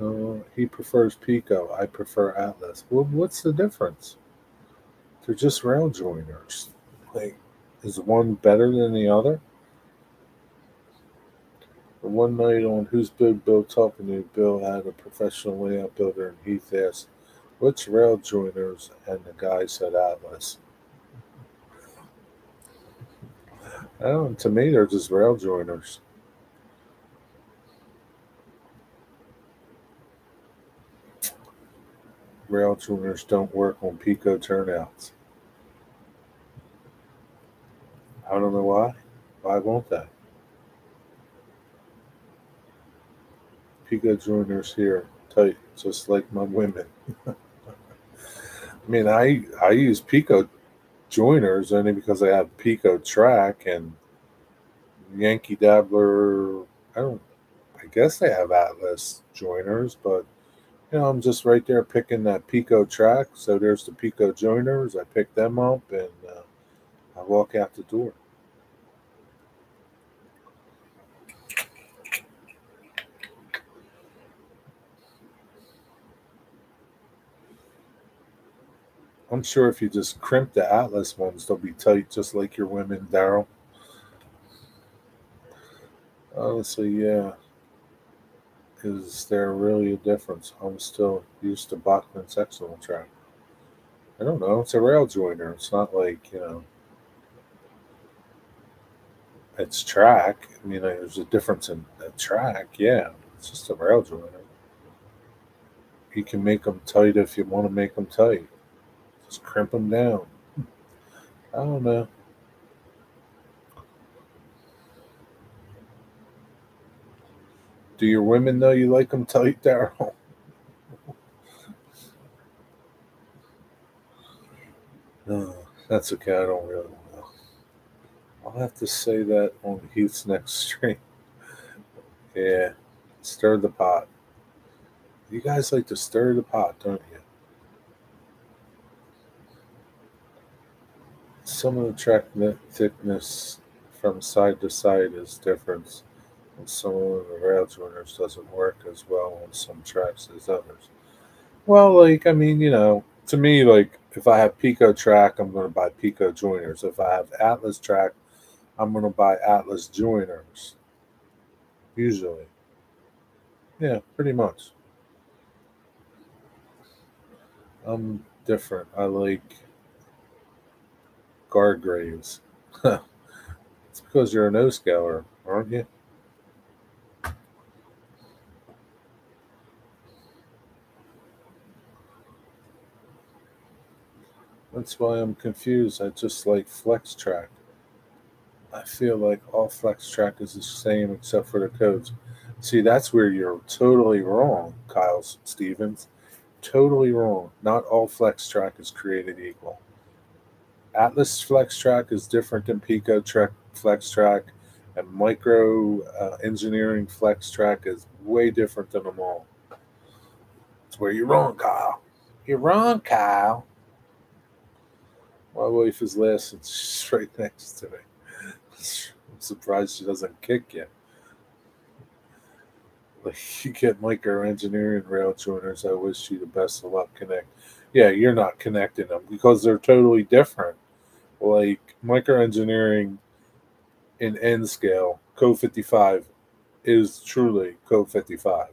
Uh, he prefers Peco. I prefer Atlas. Well, what's the difference? They're just rail joiners. Like, is one better than the other? One night on Who's Big Bill Talking to, Bill had a professional layout builder, and Heath asked, Which rail joiners? And the guy said Atlas. Oh, to me, they're just rail joiners. Rail joiners don't work on Peco turnouts. I don't know why. Why won't they? Peco joiners here, tight, just like my women. <laughs> I mean, I I use Peco joiners only because I have Peco track and Yankee Dabbler. I don't. I guess they have Atlas joiners, but you know, I'm just right there picking that Peco track. So there's the Peco joiners. I pick them up and uh, I walk out the door. I'm sure if you just crimp the Atlas ones, they'll be tight, just like your women, Daryl. Honestly, yeah. Is there really a difference? I'm still used to Bachmann's sectional track. I don't know. It's a rail joiner. It's not like, you know, it's track. I mean, there's a difference in the track. Yeah, it's just a rail joiner. You can make them tight if you want to make them tight. Just crimp them down. I don't know. Do your women know you like them tight, Daryl? no, that's okay. I don't really know. I'll have to say that on Heath's next <laughs> stream. yeah, stir the pot. You guys like to stir the pot, don't you? Some of the track thickness from side to side is different, and some of the rail joiners doesn't work as well on some tracks as others. Well, like I mean, you know, to me, like if I have Peco track, I'm going to buy Peco joiners. If I have Atlas track, I'm going to buy Atlas joiners. Usually, yeah, pretty much. I'm different. I like Gargraves. <laughs> it's because you're a no scaler, aren't you? That's why I'm confused. I just like Flex Track. I feel like all Flex Track is the same except for the codes. See, that's where you're totally wrong, Kyle Stevens totally wrong. Not all flex track is created equal. Atlas flex track is different than Peco track flex track, and micro uh, engineering flex track is way different than them all. That's where you're wrong, Kyle. You're wrong, Kyle. My wife is laughing. <laughs> She's right next to me. I'm surprised she doesn't kick yet. Like you get micro engineering rail joiners. I wish you the best of luck. Connect. Yeah, you're not connecting them because they're totally different. Like micro engineering in N scale, code 55 is truly code 55,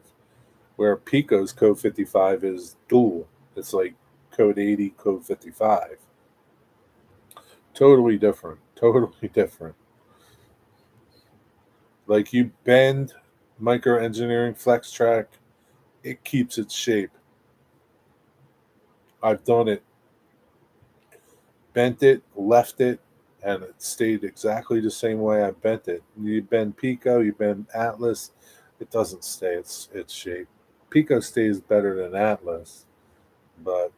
where Peco's code 55 is dual. It's like code 80, code 55. Totally different. <laughs> Totally different. Like you bend micro engineering flex track, it keeps its shape. I've done it, bent it, left it, and it stayed exactly the same way I bent it. You bend Peco, you bend Atlas, it doesn't stay its its shape. Peco stays better than Atlas, but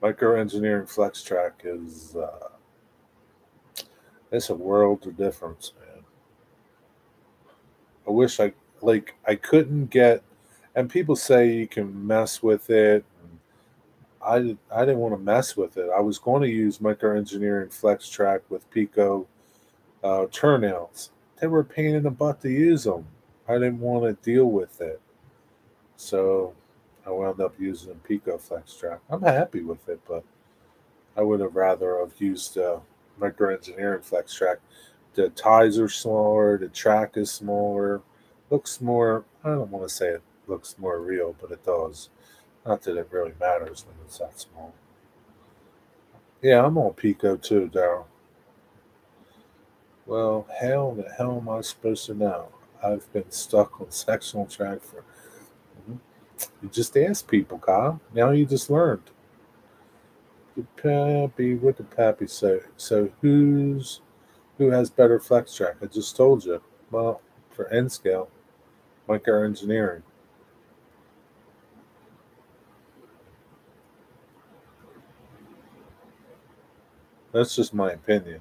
micro engineering flex track is uh, it's a world of difference. Man. I wish I like I couldn't get and people say you can mess with it. I I didn't want to mess with it. I was going to use micro engineering flex track with Peco uh, turnouts. They were a pain in the butt to use them. I didn't want to deal with it, so I wound up using Peco flex track. I'm happy with it, but I would have rather have used uh, micro engineering flex track the ties are smaller, the track is smaller, looks more, I don't want to say it looks more real, but it does. Not that it really matters when it's that small. Yeah, I'm on Peco too, Daryl. Well, hell, the hell am I supposed to know? I've been stuck on sectional track for. Mm-hmm. You just ask people, Kyle. Now you just learned. The pappy, what did Pappy say? So who's who has better flex track? I just told you. Well, for N scale, micro engineering. That's just my opinion.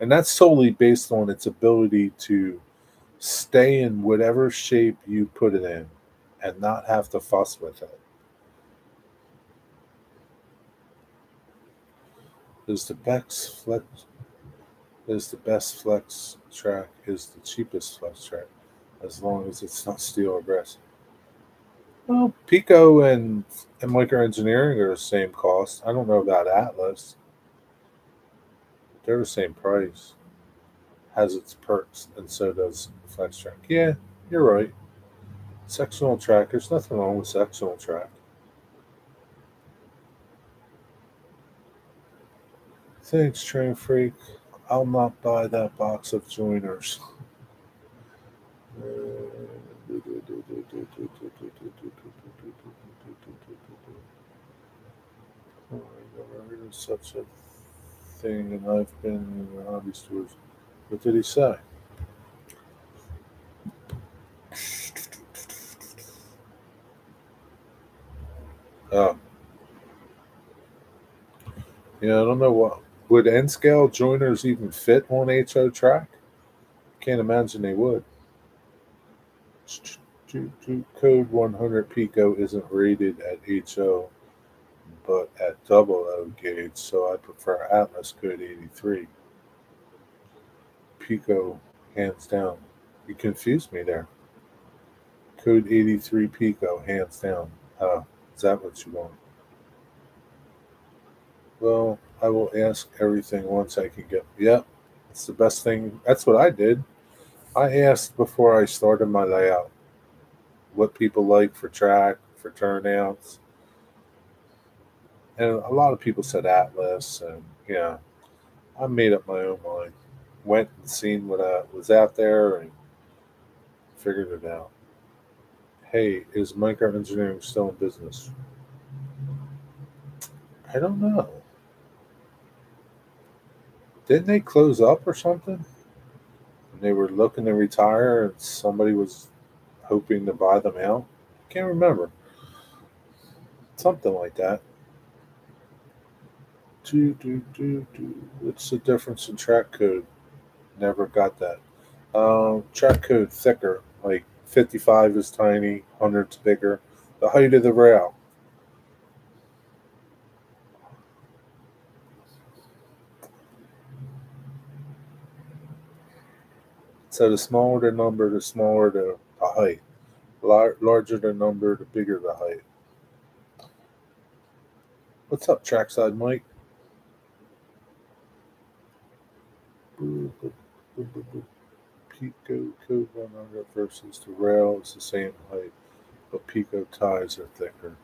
And that's solely based on its ability to stay in whatever shape you put it in and not have to fuss with it. Is the Bex flex is the best flex track is the cheapest flex track, as long as it's not steel or brass. Well, Peco and and micro engineering are the same cost. I don't know about Atlas. They're the same price. has its perks, and so does flex track. Yeah, you're right. Sectional track, there's nothing wrong with sectional track. Thanks, Train Freak. I'll not buy that box of joiners. <laughs> Oh, such a thing, and I've been in the hobby stores. What did he say? Oh. Yeah, I don't know what would N scale joiners even fit on HO track? Can't imagine they would. Code 100 Peco isn't rated at HO, but at double O gauge, so I prefer Atlas Code 83. Peco, hands down. You confused me there. Code 83 Peco, hands down. Uh, is that what you want? Well, I will ask everything once I can get. Yep, it's the best thing. That's what I did. I asked before I started my layout what people like for track, for turnouts. And a lot of people said Atlas, and yeah, I made up my own mind. Went and seen what I was out there and figured it out. Hey, is Micro Engineering still in business? I don't know. Didn't they close up or something? And they were looking to retire, and somebody was hoping to buy them out. Can't remember. Something like that. Do, do, do, do. What's the difference in track code? Never got that. Um, track code thicker, like 55 is tiny, 100's bigger. The height of the rail. So the smaller the number, the smaller the, the height. Lar- larger the number, the bigger the height. What's up, trackside Mike? Peco 100 versus the rail is the same height, but Peco ties are thicker.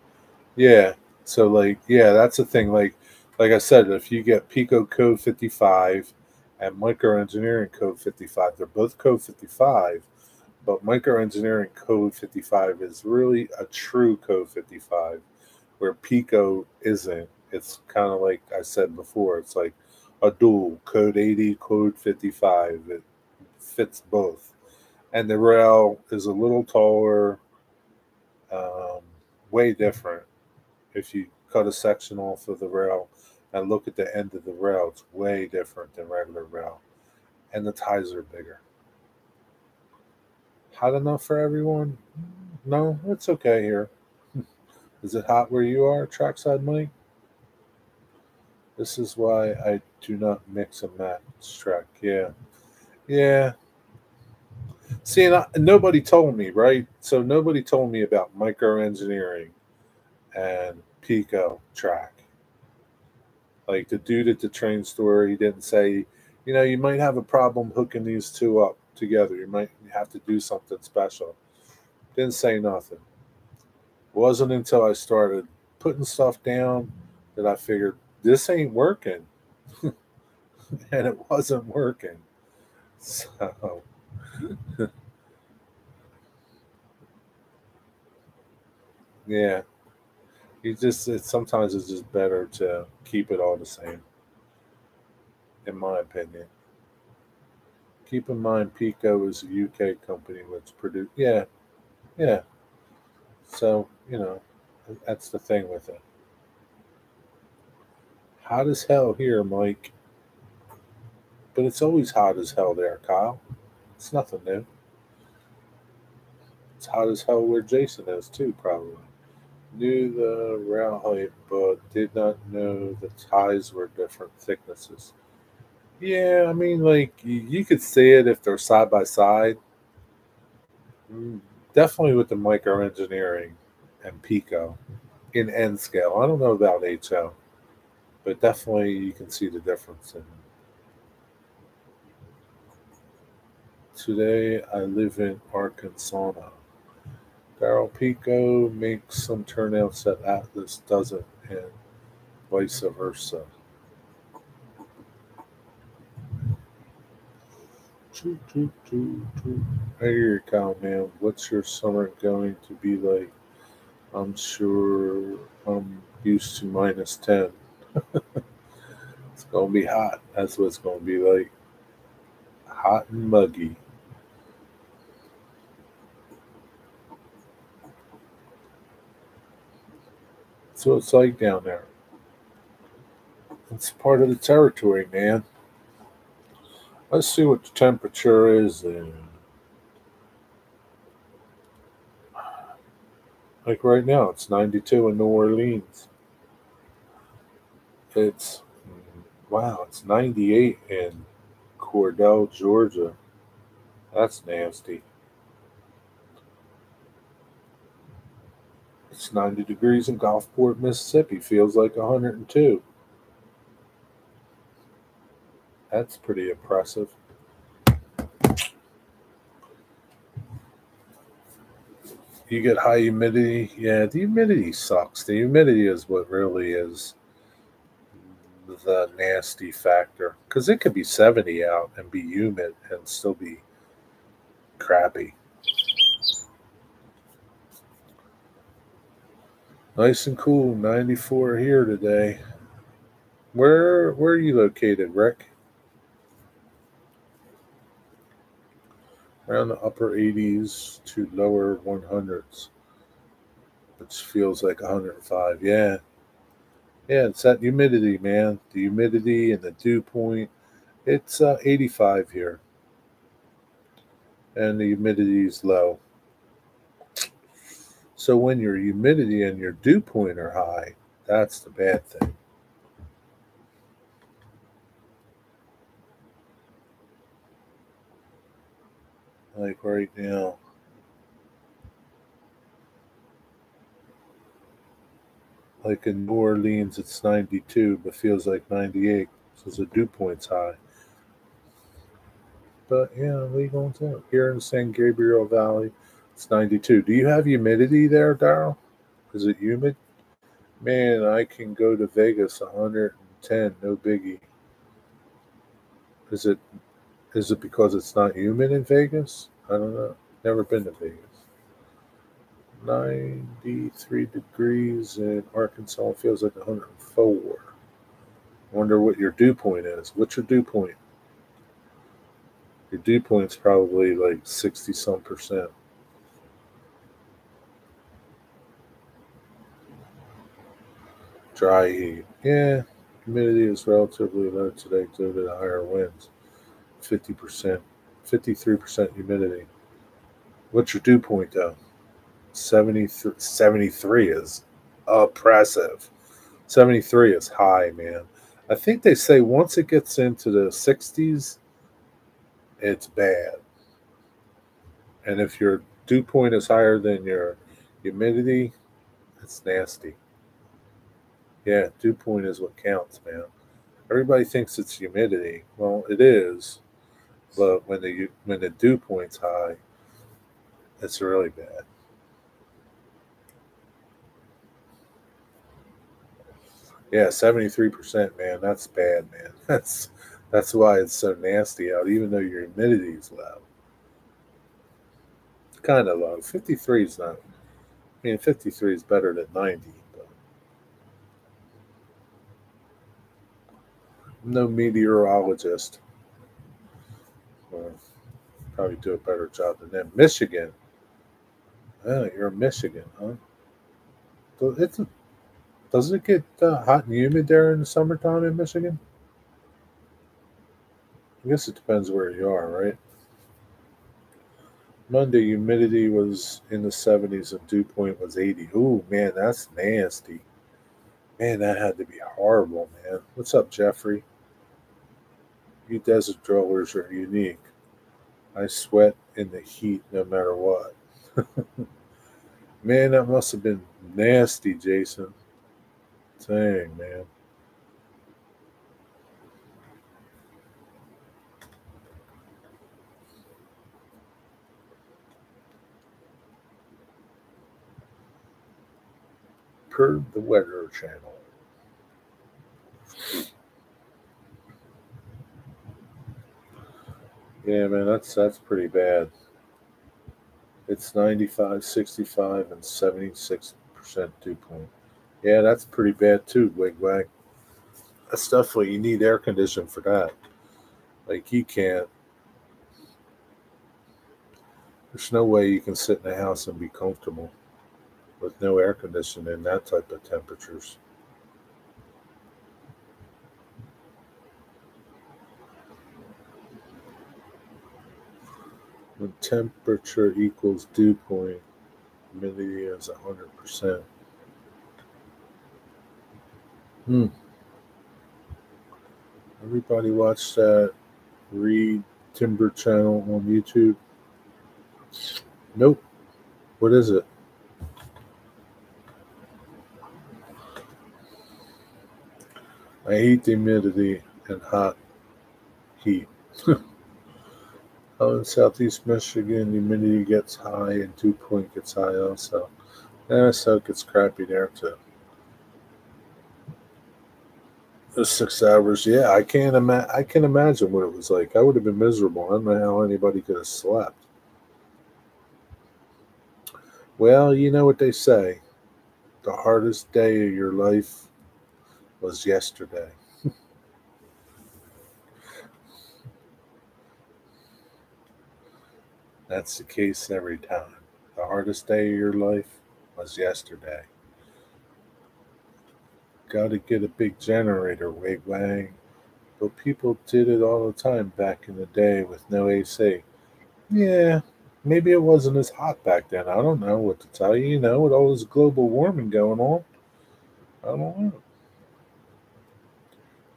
Yeah, so like, yeah, that's the thing. Like, like I said, if you get Peco code 55 and microengineering code 55. They're both code 55, but microengineering code 55 is really a true code 55, where Peco isn't. It's kind of like I said before, it's like a dual code 80, code 55. It fits both. And the rail is a little taller, um, way different. If you cut a section off of the rail, and look at the end of the rail, it's way different than regular rail. And the ties are bigger. Hot enough for everyone? No, it's okay here. <laughs> Is it hot where you are, trackside Mike? This is why I do not mix and match track. Yeah. Yeah. See, I, nobody told me, right? So nobody told me about micro engineering and Peco track. Like the dude at the train store, he didn't say, you know, you might have a problem hooking these two up together. You might have to do something special. Didn't say nothing. Wasn't until I started putting stuff down that I figured this ain't working. <laughs> and it wasn't working. So <laughs> yeah you just it, sometimes it's just better to keep it all the same in my opinion keep in mind Peco is a uk company which produce yeah yeah so you know that's the thing with it hot as hell here mike but it's always hot as hell there kyle it's nothing new it's hot as hell where jason is too probably knew the rail height, but did not know the ties were different thicknesses. Yeah, I mean, like you could see it if they're side by side. Mm, definitely with the micro engineering and Peco in N scale. I don't know about HO, but definitely you can see the difference in today I live in Arkansas. Daryl Peco makes some turnouts that Atlas doesn't, and vice versa. Choo, choo, choo, hear you, Kyle, man. What's your summer going to be like? I'm sure I'm used to minus 10. <laughs> it's to be hot. That's what it's to be like. Hot and muggy. So it's like down there. It's part of the territory, man. Let's see what the temperature is and like right now it's 92 in New Orleans. It's wow, it's 98 in Cordele, Georgia. That's nasty. It's 90 degrees in Gulfport, Mississippi. Feels like 102. That's pretty impressive. You get high humidity. Yeah, the humidity sucks. The humidity is what really is the nasty factor because it could be 70 out and be humid and still be crappy. Nice and cool, 94 here today. Where where are you located, Rick? around the upper 80s to lower 100s, which feels like 105. Yeah. Yeah, it's that humidity, man. The humidity and the dew point. It's uh, 85 here. And the humidity is low. So when your humidity and your dew point are high, that's the bad thing. like right now. Like in New Orleans, it's 92, but feels like 98. So the dew point's high. But yeah, going to Here in San Gabriel Valley, it's 92. Do you have humidity there, Daryl? Is it humid? Man, I can go to Vegas 110, no biggie. Is it is it because it's not humid in Vegas? I don't know. Never been to Vegas. 93 degrees in Arkansas feels like 104. Wonder what your dew point is. What's your dew point? Your dew point's probably like 60 some percent. Dry heat. Yeah, humidity is relatively low today due to the higher winds. 50%, 53% humidity. What's your dew point though? 73, 73 is oppressive. 73 is high, man. I think they say once it gets into the 60s, it's bad. And if your dew point is higher than your humidity, it's nasty. Yeah, dew point is what counts, man. Everybody thinks it's humidity. Well, it is, but when the when the dew point's high, it's really bad. Yeah, seventy-three percent, man. That's bad, man. <laughs> That's that's why it's so nasty out, even though your humidity is low. Kind of low. Fifty-three is not. I mean, fifty-three is better than ninety. But I'm no meteorologist. Well, probably do a better job than them. Michigan. Oh, you're Michigan, huh? So it's a, does it get uh, hot and humid there in the summertime in Michigan? I guess it depends where you are, right? Monday, humidity was in the 70s and dew point was 80. Ooh, man, that's nasty. Man, that had to be horrible, man. What's up, Jeffrey? You desert dwellers are unique. I sweat in the heat no matter what. <laughs> man, that must have been nasty, Jason. Dang, man. Per the Weather Channel. Yeah, man, that's that's pretty bad. It's 95, 65, and 76% dew point. Yeah, that's pretty bad too, Wig Wag. That's definitely, you need air conditioning for that. Like, you can't. There's no way you can sit in a house and be comfortable with no air conditioning in that type of temperatures. When temperature equals dew point, humidity is 100%. Hmm. Everybody watch that Reed Timmer channel on YouTube? Nope. What is it? I hate the humidity and hot heat. <laughs> Oh, in southeast Michigan, humidity gets high and dew point gets high also. Yeah, so it gets crappy there too. The six hours, yeah, I can't imagine. I can imagine what it was like. I would have been miserable. I don't know how anybody could have slept. Well, you know what they say: the hardest day of your life was yesterday. <laughs> That's the case every time. The hardest day of your life was yesterday. Got to get a big generator, wig wag. But people did it all the time back in the day with no AC. Yeah, maybe it wasn't as hot back then. I don't know what to tell you. You know, with all this global warming going on. I don't know.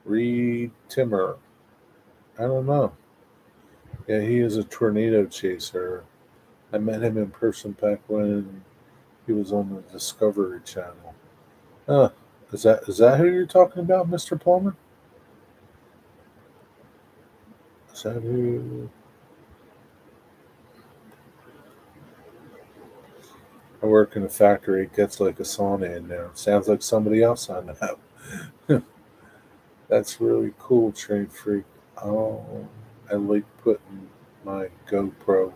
Reed Timmer. I don't know. Yeah, he is a tornado chaser. I met him in person back when he was on the Discovery Channel. Huh. Is that is that who you're talking about, Mr. Plumber? Is that who? I work in a factory. It gets like a sauna in there. Sounds like somebody else I know. <laughs> That's really cool, Train Freak. Oh. I like putting my GoPro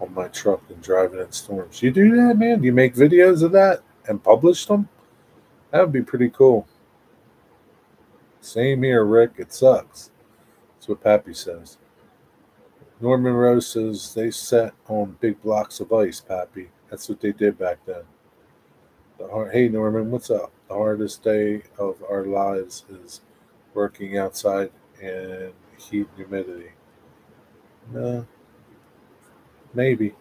on my truck and driving in storms. You do that, man? Do You make videos of that and publish them? That would be pretty cool. Same here, Rick. It sucks. That's what Pappy says. Norman Rose says they set on big blocks of ice, Pappy. That's what they did back then. The hard, hey, Norman, what's up? The hardest day of our lives is working outside in heat and humidity. Uh, maybe.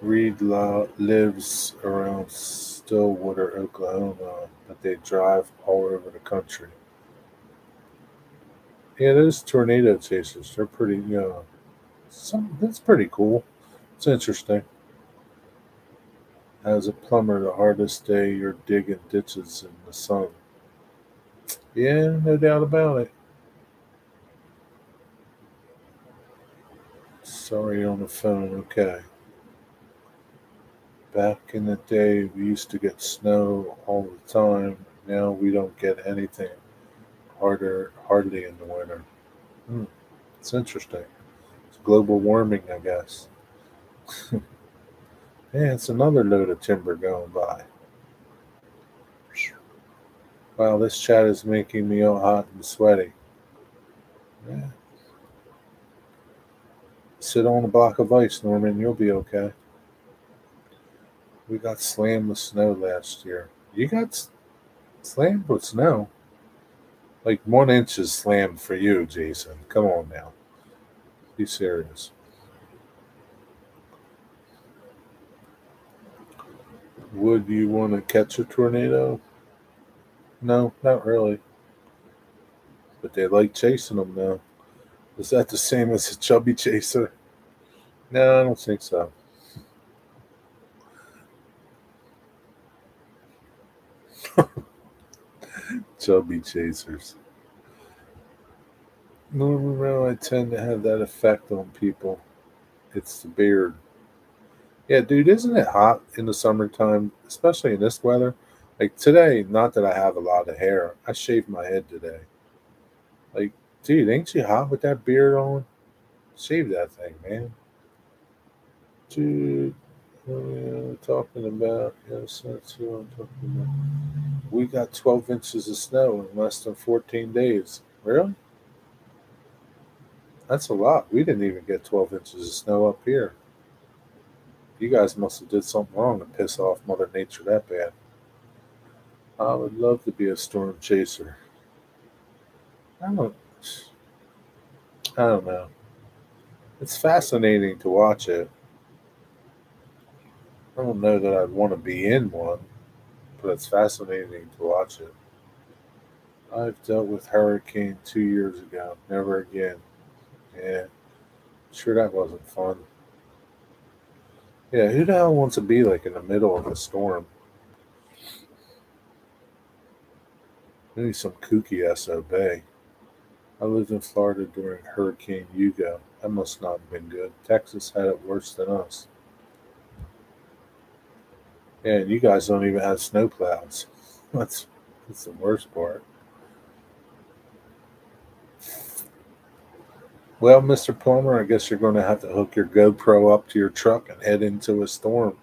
Reed lives around Stillwater, Oklahoma, but they drive all over the country. Yeah, those tornado chasers, they're pretty, you know, some, that's pretty cool. It's interesting. As a plumber, the hardest day you're digging ditches in the sun. Yeah, no doubt about it. Sorry on the phone, okay. Back in the day, we used to get snow all the time. Now we don't get anything harder, hardly in the winter. Hmm. It's interesting. It's global warming, I guess. <laughs> yeah, it's another load of timber going by. Wow, this chat is making me all hot and sweaty. Yeah. Sit on a block of ice, Norman. You'll be okay. We got slammed with snow last year. You got slammed with snow? Like one inch is slammed for you, Jason. Come on now. Be serious. Would you want to catch a tornado? No, not really. But they like chasing them now. Is that the same as a chubby chaser? No, I don't think so. Chubby chasers. Normally, I tend to have that effect on people. It's the beard. Yeah, dude, isn't it hot in the summertime, especially in this weather? Like today, not that I have a lot of hair. I shaved my head today. Like, dude, ain't you hot with that beard on? Shave that thing, man. Dude, uh, talking about, talking about. We got 12 inches of snow in less than 14 days. Really? That's a lot. We didn't even get 12 inches of snow up here. You guys must have did something wrong to piss off Mother Nature that bad. I would love to be a storm chaser. I don't. I don't know. It's fascinating to watch it. I don't know that I'd want to be in one, but it's fascinating to watch it. I've dealt with hurricane two years ago. Never again. Yeah. Sure, that wasn't fun. Yeah, who the hell wants to be like in the middle of a storm? Maybe some kooky SOB. I lived in Florida during Hurricane Hugo. That must not have been good. Texas had it worse than us. Yeah, and you guys don't even have snow clouds. <laughs> That's that's the worst part. Well, Mr. Plumber, I guess you're going to have to hook your GoPro up to your truck and head into a storm.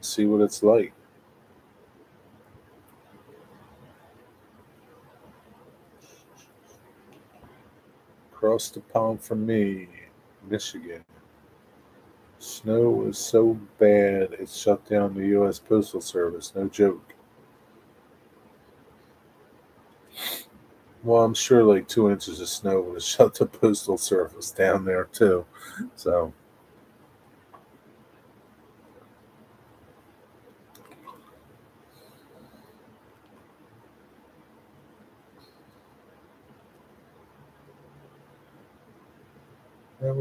See what it's like. Across the pond from me, Michigan. Snow was so bad it shut down the U.S. Postal Service. No joke. Well, I'm sure like two inches of snow would have <laughs> shut the postal service down there too. So.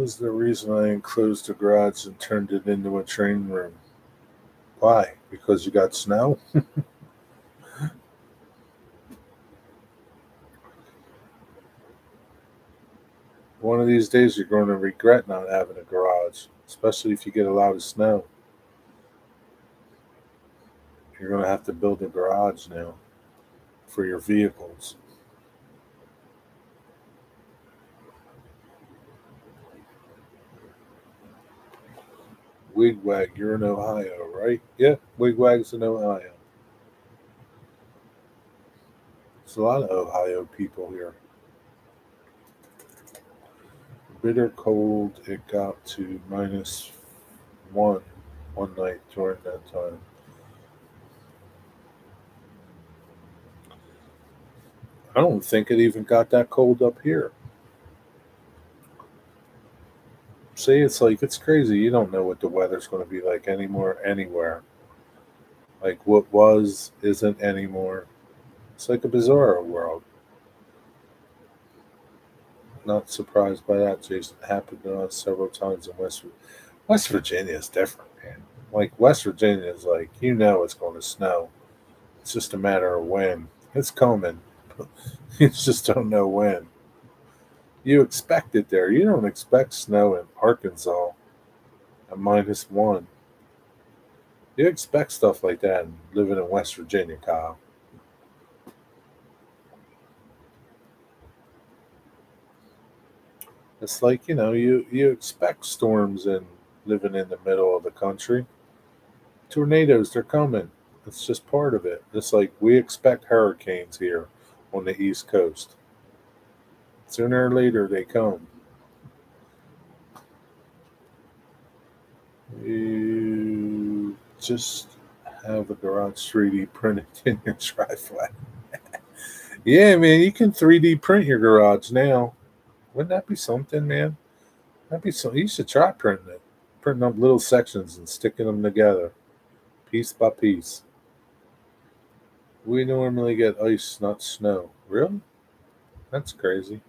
Was the reason I enclosed the garage and turned it into a train room. Why? Because you got snow? <laughs> One of these days, you're going to regret not having a garage, especially if you get a lot of snow. You're going to have to build a garage now for your vehicles. Wigwag, you're in Ohio, right? Yeah, Wigwag's in Ohio. It's a lot of Ohio people here bitter cold. It got to minus one one night during that time. I don't think it even got that cold up here. See, it's like it's crazy. You don't know what the weather's going to be like anymore anywhere. Like what was isn't anymore. It's like a bizarre world not surprised by that, Jason. It happened to us several times in West West Virginia is different, man. Like West Virginia is like you know it's going to snow. It's just a matter of when. It's coming. <laughs> you just don't know when. You expect it there. You don't expect snow in Arkansas at minus one. You expect stuff like that living in West Virginia, Kyle. It's like, you know, you, you expect storms and living in the middle of the country. Tornadoes, they're coming. It's just part of it. It's like we expect hurricanes here on the East Coast. Sooner or later, they come. You just have a garage 3D printed in your <laughs> driveway. yeah, man, you can 3D print your garage now. Wouldn't that be something, man? That'd be so. You should try printing it, printing up little sections and sticking them together, piece by piece. We normally get ice, not snow. Really? That's crazy.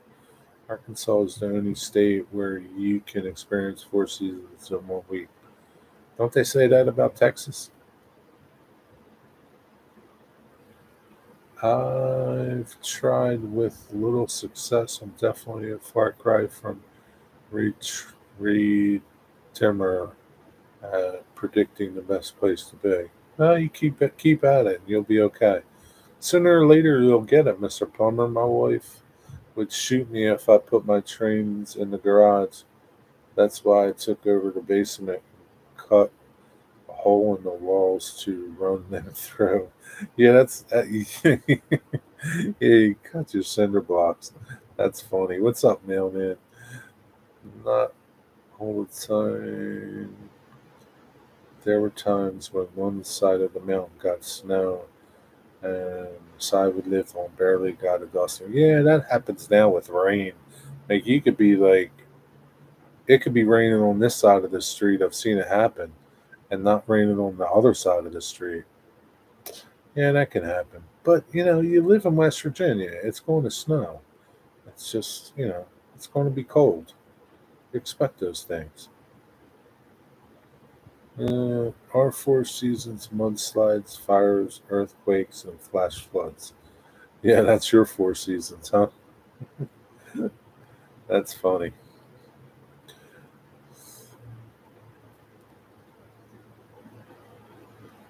Arkansas is the only state where you can experience four seasons in one week. Don't they say that about Texas? I've tried with little success. I'm definitely a far cry from Reed, Reed Timmer. uh, predicting the best place to be. Well, you keep it, keep at it, and you'll be okay. Sooner or later, you'll get it, Mister Plumber. My wife would shoot me if I put my trains in the garage. That's why I took over the basement, and cut a hole in the walls to run <laughs> them through. Yeah, that's that, <laughs> yeah. You cut your cinder blocks. That's funny. What's up, mailman? Not all the time. There were times when one side of the mountain got snow and side we lived on barely got a dusting. Yeah, that happens now with rain. Like you could be like, it could be raining on this side of the street. I've seen it happen, and not raining on the other side of the street. Yeah, that can happen. But you know, you live in West Virginia. It's going to snow. It's just you know, it's going to be cold. expect those things. Uh, our four seasons, mudslides, fires, earthquakes, and flash floods. Yeah, that's your four seasons, huh? <laughs> that's funny.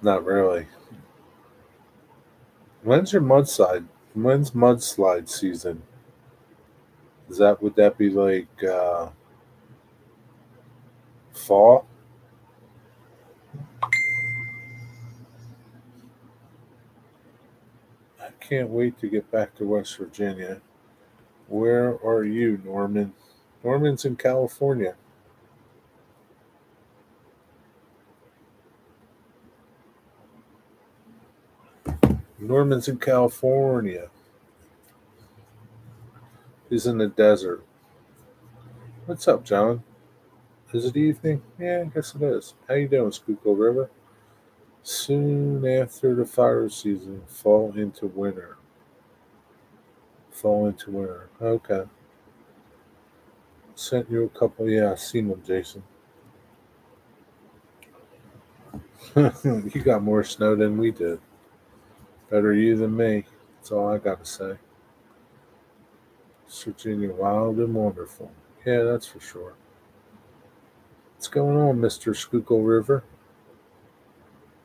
Not really. When's your mudslide? When's mudslide season? Is that would that be like uh, fall? I can't wait to get back to West Virginia. Where are you, Norman? Norman's in California. Norman's in California. He's in the desert. What's up, John? Is it evening? Yeah, I guess it is. How you doing, Schuylkill River? Soon after the fire season, fall into winter. Fall into winter. Okay. Sent you a couple. Yeah, I seen them, Jason. <laughs> you got more snow than we did. Better you than me. That's all I got to say. Virginia, wild and wonderful. Yeah, that's for sure. What's going on, Mr. Schuylkill River?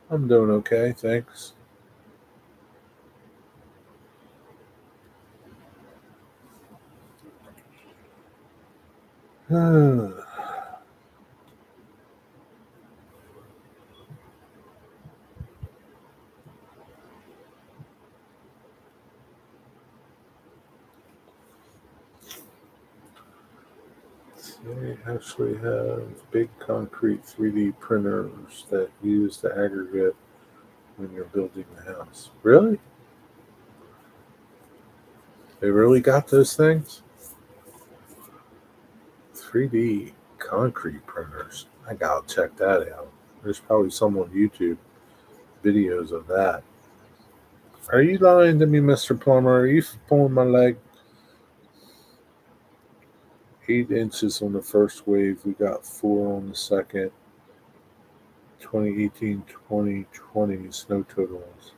I'm doing okay, thanks. <sighs> <sighs> actually have big concrete 3D printers that use the aggregate when you're building the house. Really? They really got those things? 3D concrete printers. I gotta check that out. There's probably some on YouTube videos of that. Are you lying to me, Mr. Plumber? Are you pulling my leg? Eight inches on the first wave. We got four on the second. 2018 2020 snow totals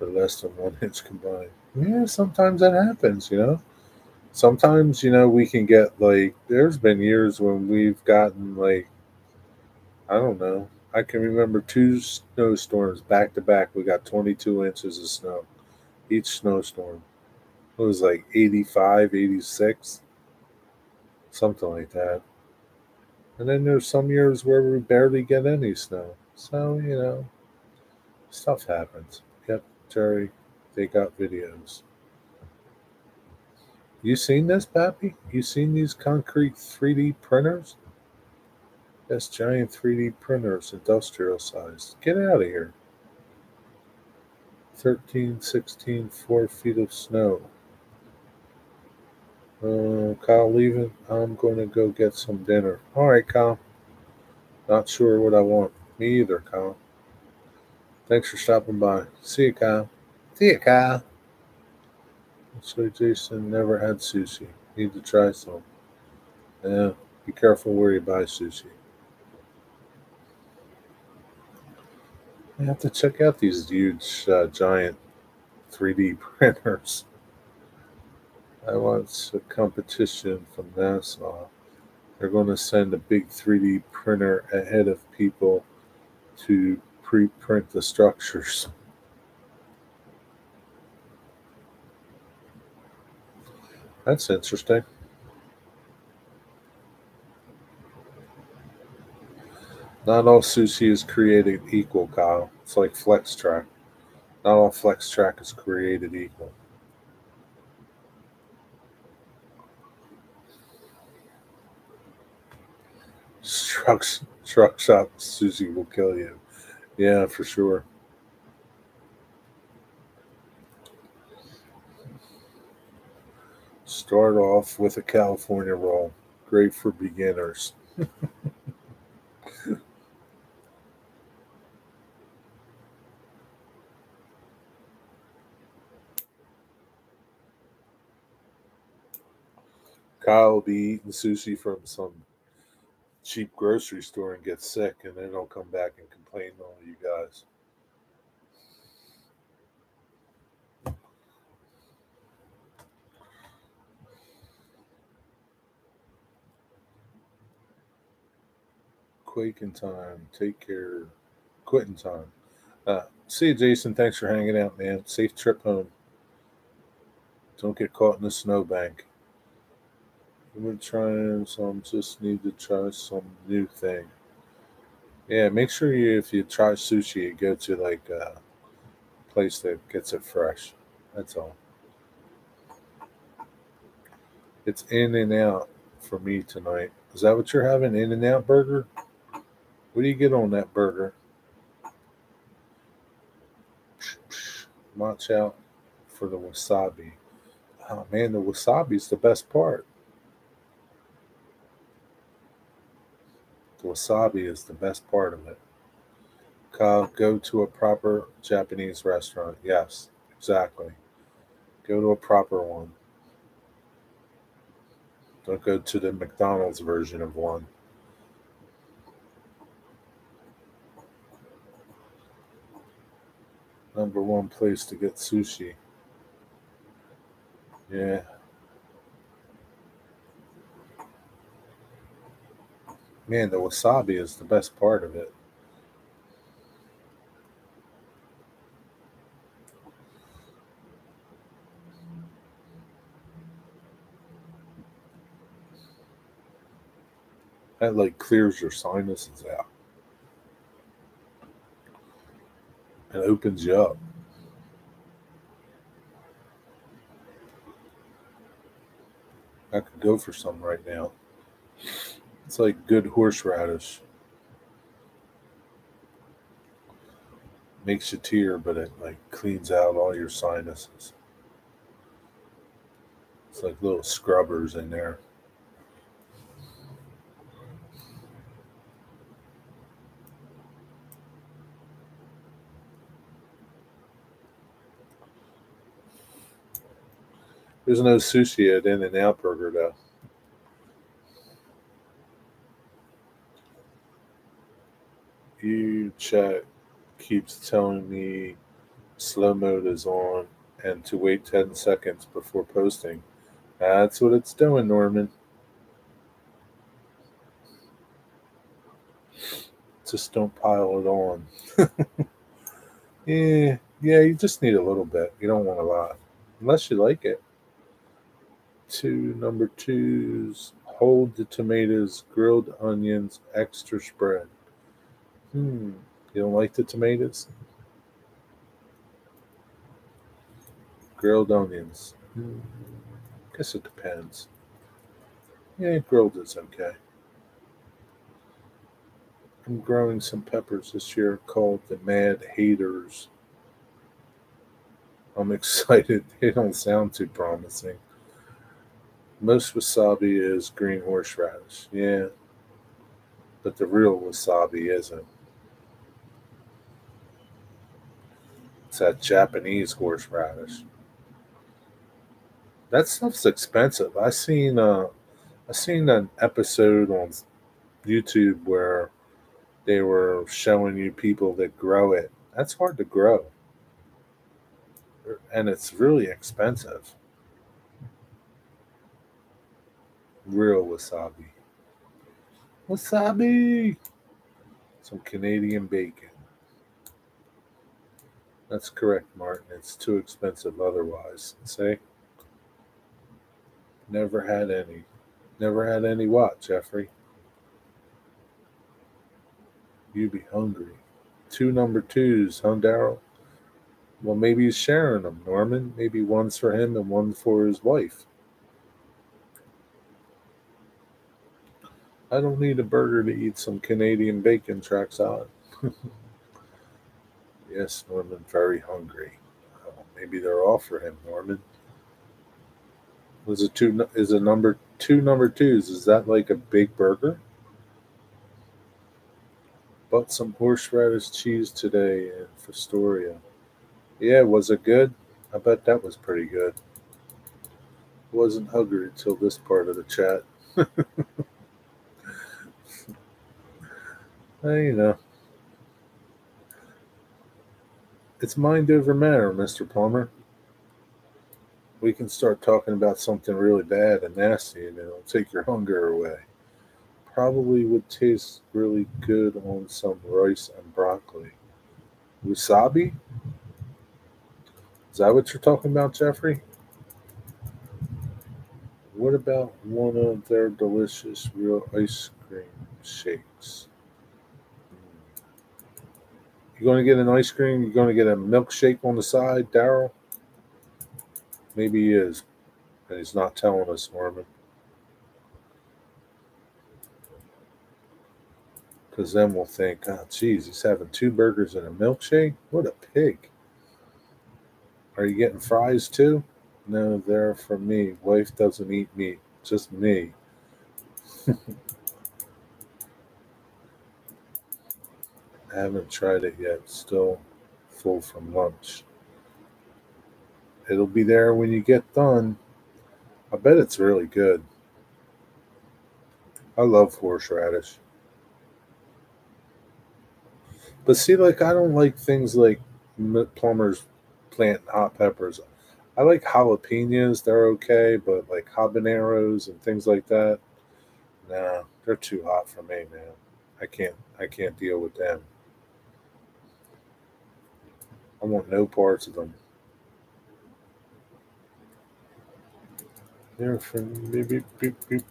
are less than one <laughs> inch combined. Yeah, sometimes that happens, you know. Sometimes, you know, we can get like, there's been years when we've gotten like, I don't know. I can remember two snowstorms back to back. We got 22 inches of snow each snowstorm. It was like 85, 86 something like that. And then there's some years where we barely get any snow. So, you know, stuff happens. Yep, Jerry, they got videos. You seen this, Pappy? You seen these concrete 3D printers? Yes, giant 3D printers, industrial size. Get out of here. 13, 16, 4 feet of snow. Uh, Kyle leaving. I'm going to go get some dinner. All right, Kyle. Not sure what I want. Me either, Kyle. Thanks for stopping by. See you, Kyle. See you, Kyle. So Jason never had sushi. Need to try some. Yeah, be careful where you buy sushi. I have to check out these huge, uh, giant 3D <laughs> printers. I want a competition from NASA They're going to send a big 3D printer ahead of people to pre print the structures. That's interesting. Not all sushi is created equal, Kyle. It's like FlexTrack. Not all FlexTrack is created equal. Truck, truck shop sushi will kill you. Yeah, for sure. Start off with a California roll. Great for beginners. <laughs> Kyle will be eating sushi from some cheap grocery store and get sick, and then he'll come back and complain to all you guys. Quaking time. Take care. Quitting time. Uh, see you, Jason. Thanks for hanging out, man. Safe trip home. Don't get caught in the snowbank. I've been trying some, just need to try some new thing. Yeah, make sure you, if you try sushi, you go to like a place that gets it fresh. That's all. It's in and out for me tonight. Is that what you're having? In and out burger? What do you get on that burger? Watch out for the wasabi. Oh man, the wasabi is the best part. Wasabi is the best part of it. Kyle, go to a proper Japanese restaurant. Yes, exactly. Go to a proper one. Don't go to the McDonald's version of one. Number one place to get sushi. Yeah. Man, the wasabi is the best part of it. That like clears your sinuses out and opens you up. I could go for some right now. It's like good horseradish. Makes you tear, but it like cleans out all your sinuses. It's like little scrubbers in there. There's no sushi at In and Out Burger though. You chat keeps telling me slow mode is on and to wait 10 seconds before posting. That's what it's doing, Norman. Just don't pile it on. <laughs> yeah, yeah, you just need a little bit. You don't want a lot. Unless you like it. Two number twos. Hold the tomatoes, grilled onions, extra spread. Hmm. You don't like the tomatoes? Grilled onions. Hmm. Guess it depends. Yeah, grilled is okay. I'm growing some peppers this year called the Mad Haters. I'm <laughs> excited. They don't sound too promising. Most wasabi is green horseradish. Yeah. But the real wasabi isn't. It's that Japanese horseradish. That stuff's expensive. I seen uh I seen an episode on YouTube where they were showing you people that grow it. That's hard to grow. And it's really expensive. Real wasabi. Wasabi. Some Canadian bacon. That's correct, Martin. It's too expensive otherwise. Say. Never had any. Never had any what, Jeffrey? You be hungry. Two number twos, huh, Daryl? Well, maybe he's sharing them, Norman. Maybe one's for him and one for his wife. I don't need a burger to eat some Canadian bacon, tracks on. <laughs> yes, Norman, very hungry. Uh, maybe they're all for him, Norman. Was it two? Is a number two number twos? Is that like a big burger? Bought some horseradish cheese today in Fostoria. Yeah, was it good? I bet that was pretty good. Wasn't hungry until this part of the chat. <laughs> well, you know. It's mind over matter, Mr. Plumber we can start talking about something really bad and nasty and it'll take your hunger away. Probably would taste really good on some rice and broccoli. Wasabi? Is that what you're talking about, Jeffrey? What about one of their delicious real ice cream shakes? You're going to get an ice cream? You're going to get a milkshake on the side, Daryl? Maybe he is, and he's not telling us, Norman. Because then we'll think, oh, geez, he's having two burgers and a milkshake? What a pig. Are you getting fries too? No, they're for me. Wife doesn't eat meat, just me. <laughs> haven't tried it yet. Still full from lunch. It'll be there when you get done. I bet it's really good. I love horseradish. But see, like, I don't like things like plumbers planting hot peppers. I like jalapenos, they're okay, but like habaneros and things like that, nah, they're too hot for me, man. I can't I can't deal with them. I want no parts of them. There from beep, beep, beep,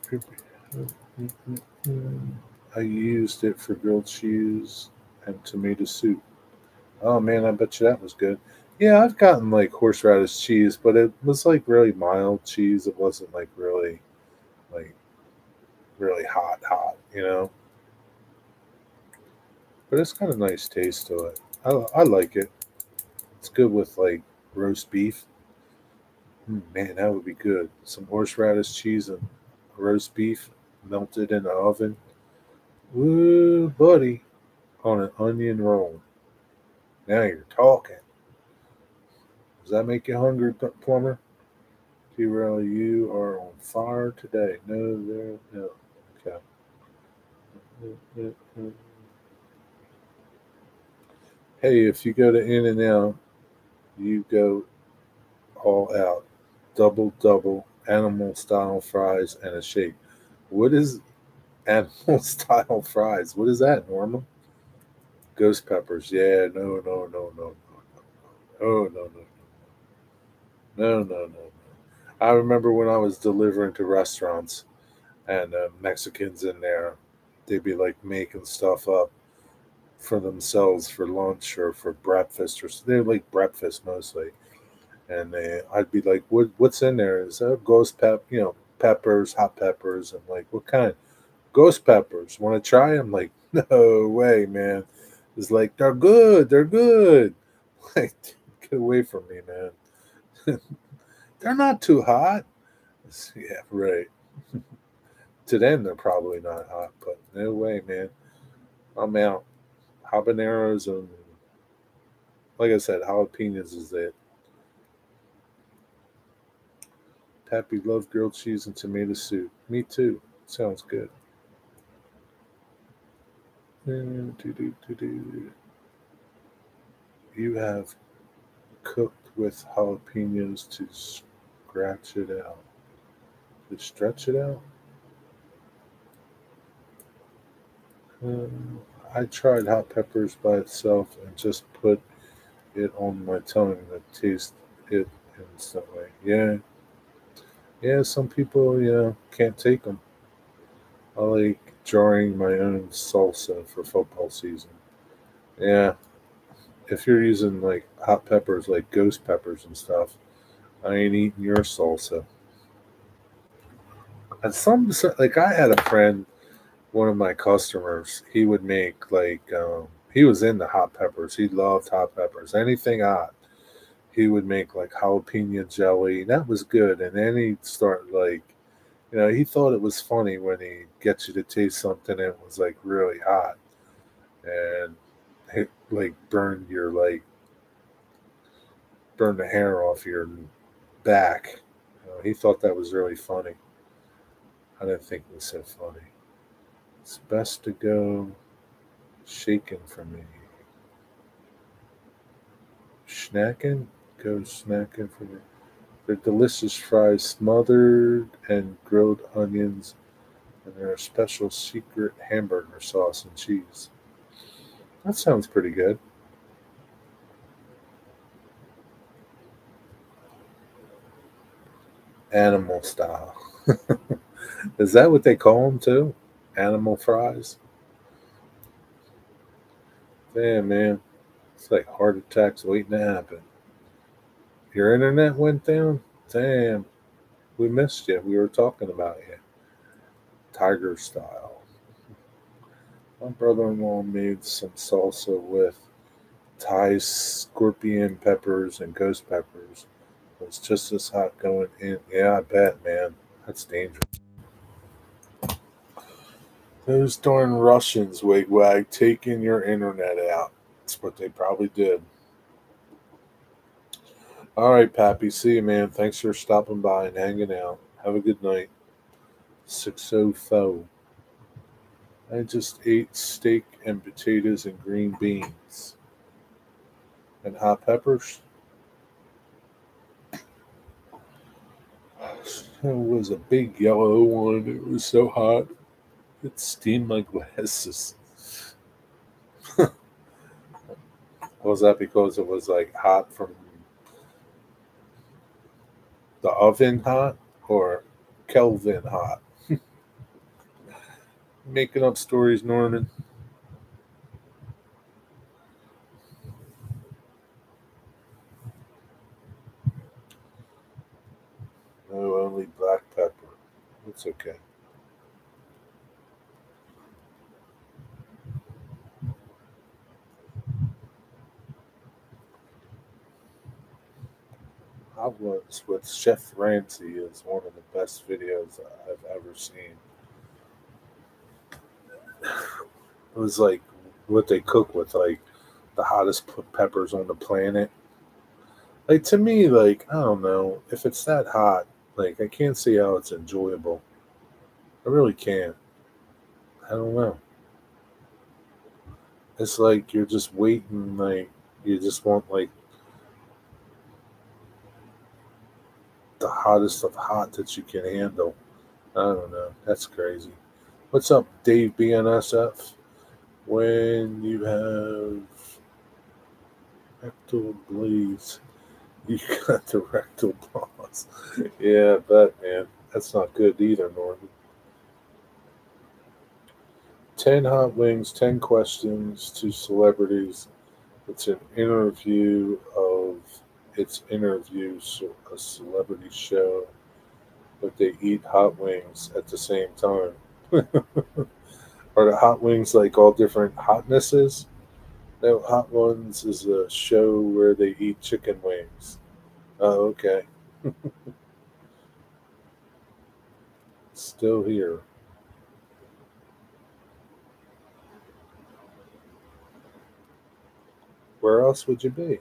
I used it for grilled cheese and tomato soup. Oh man, I bet you that was good. Yeah, I've gotten like horseradish cheese, but it was like really mild cheese. It wasn't like really, like, really hot, hot, you know. But it's got a nice taste to it. I, I like it. It's good with like roast beef. Mm, man, that would be good. Some horseradish cheese and roast beef melted in the oven. Woo, buddy, on an onion roll. Now you're talking. Does that make you hungry, plumber? T-Rail, you are on fire today. No, there, no. Okay. Hey, if you go to In and Out, you go all out double double animal style fries and a shake. What is animal style fries? What is that, Norma? Ghost peppers. Yeah, no, no, no, no, no, no, no, no, no, no, no, no, no. I remember when I was delivering to restaurants and uh, Mexicans in there, they'd be like making stuff up for themselves for lunch or for breakfast or they're like breakfast mostly and they, I'd be like, "What what's in there? Is that ghost pep? You know, peppers, hot peppers, and like what kind? Ghost peppers. Want to try them? Like, <laughs> no way, man. It's like they're good. They're good. <laughs> Like, get away from me, man. <laughs> they're not too hot. Yeah, right. to them, they're probably not hot, but no way, man. I'm out. Habaneros and, like I said, jalapenos is it. Happy love grilled cheese and tomato soup. Me too. Sounds good. You have cooked with jalapenos to scratch it out. To stretch it out? Um, I tried hot peppers by itself and just put it on my tongue to taste it instantly. Yeah. Yeah, some people, you know, can't take them. I like jarring my own salsa for football season. Yeah. If you're using like hot peppers, like ghost peppers and stuff, I ain't eating your salsa. And some, like, I had a friend, one of my customers, he would make like, um, he was in the hot peppers. He loved hot peppers. Anything hot, he would make like jalapeno jelly. That was good. And then he'd start like, you know, he thought it was funny when he gets you to taste something that was like really hot and it like burned your like burned the hair off your back. You know, he thought that was really funny. I didn't think it was so funny. It's best to go shaken for me. Snacking? Go snacking for me. They're delicious fries smothered and grilled onions and their special secret hamburger sauce and cheese. That sounds pretty good. Animal style. <laughs> Is that what they call them too? Animal fries? Damn, man. It's like heart attacks waiting to happen. Your internet went down? Damn. We missed you. We were talking about you. Tiger style. My brother in law made some salsa with Thai scorpion peppers and ghost peppers. It was just as hot going in. Yeah, I bet, man. That's dangerous. Those darn Russians, wig wag, taking your internet out. That's what they probably did. All right, Pappy. See you, man. Thanks for stopping by and hanging out. Have a good night. 604. I just ate steak and potatoes and green beans. And hot peppers. It was a big yellow one. It was so hot. It steamed my <laughs> glasses. <laughs> was that because it was like hot from the oven hot or Kelvin hot? <laughs> Making up stories, Norman. No, only black pepper. It's okay. Hot Ones with Chef Ramsay is one of the best videos I've ever seen. It was like what they cook with, like the hottest peppers on the planet. Like to me, like I don't know if it's that hot. Like I can't see how it's enjoyable. I really can't. I don't know. It's like you're just waiting, like you just want like the hottest of hot that you can handle. I don't know. That's crazy. What's up, Dave BNSF? When you have rectal bleeds, <laughs> you got the rectal pause. yeah, but man, that's not good either, Norman. 10 hot wings, 10 questions to celebrities. It's an interview of it's interviews, a celebrity show, but they eat hot wings at the same time. <laughs> Are the hot wings like all different hotnesses? No, Hot Ones is a show where they eat chicken wings. Oh, okay. <laughs> Still here. Where else would you be?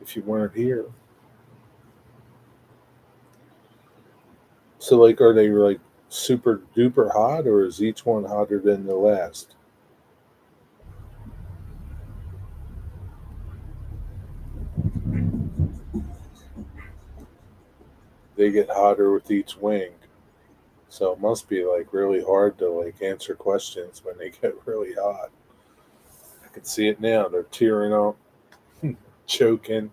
If you weren't here. So, like, are they like super duper hot, or is each one hotter than the last? They get hotter with each wing. So it must be like really hard to like answer questions when they get <laughs> really hot. I can see it now. They're tearing up, choking.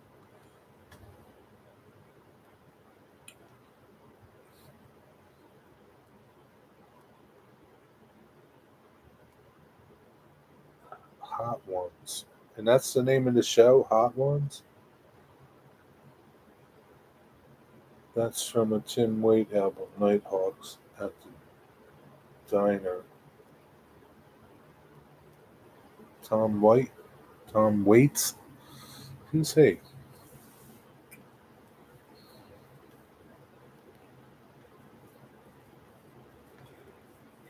Hot Ones. And that's the name of the show, Hot Ones? That's from a Tim Waite album, Nighthawks at the Diner. Tom White? Tom Waits? Who's he?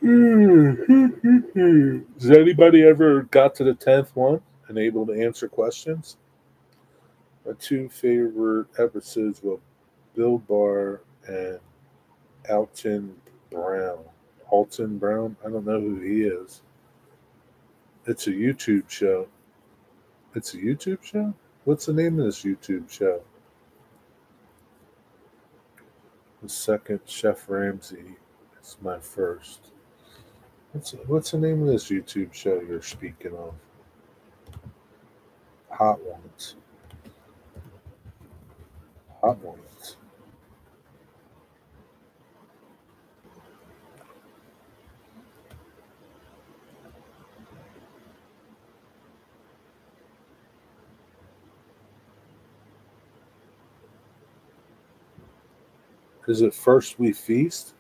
Hmm. <laughs> Has anybody ever got to the tenth one and able to answer questions? My two favorite episodes were Bill Burr and Alton Brown. Alton Brown? I don't know who he is. It's a YouTube show. It's a YouTube show? What's the name of this YouTube show? The second Chef Ramsay is my first. What's what's the name of this YouTube show you're speaking of? Hot ones. Hot ones. Is it first we feast?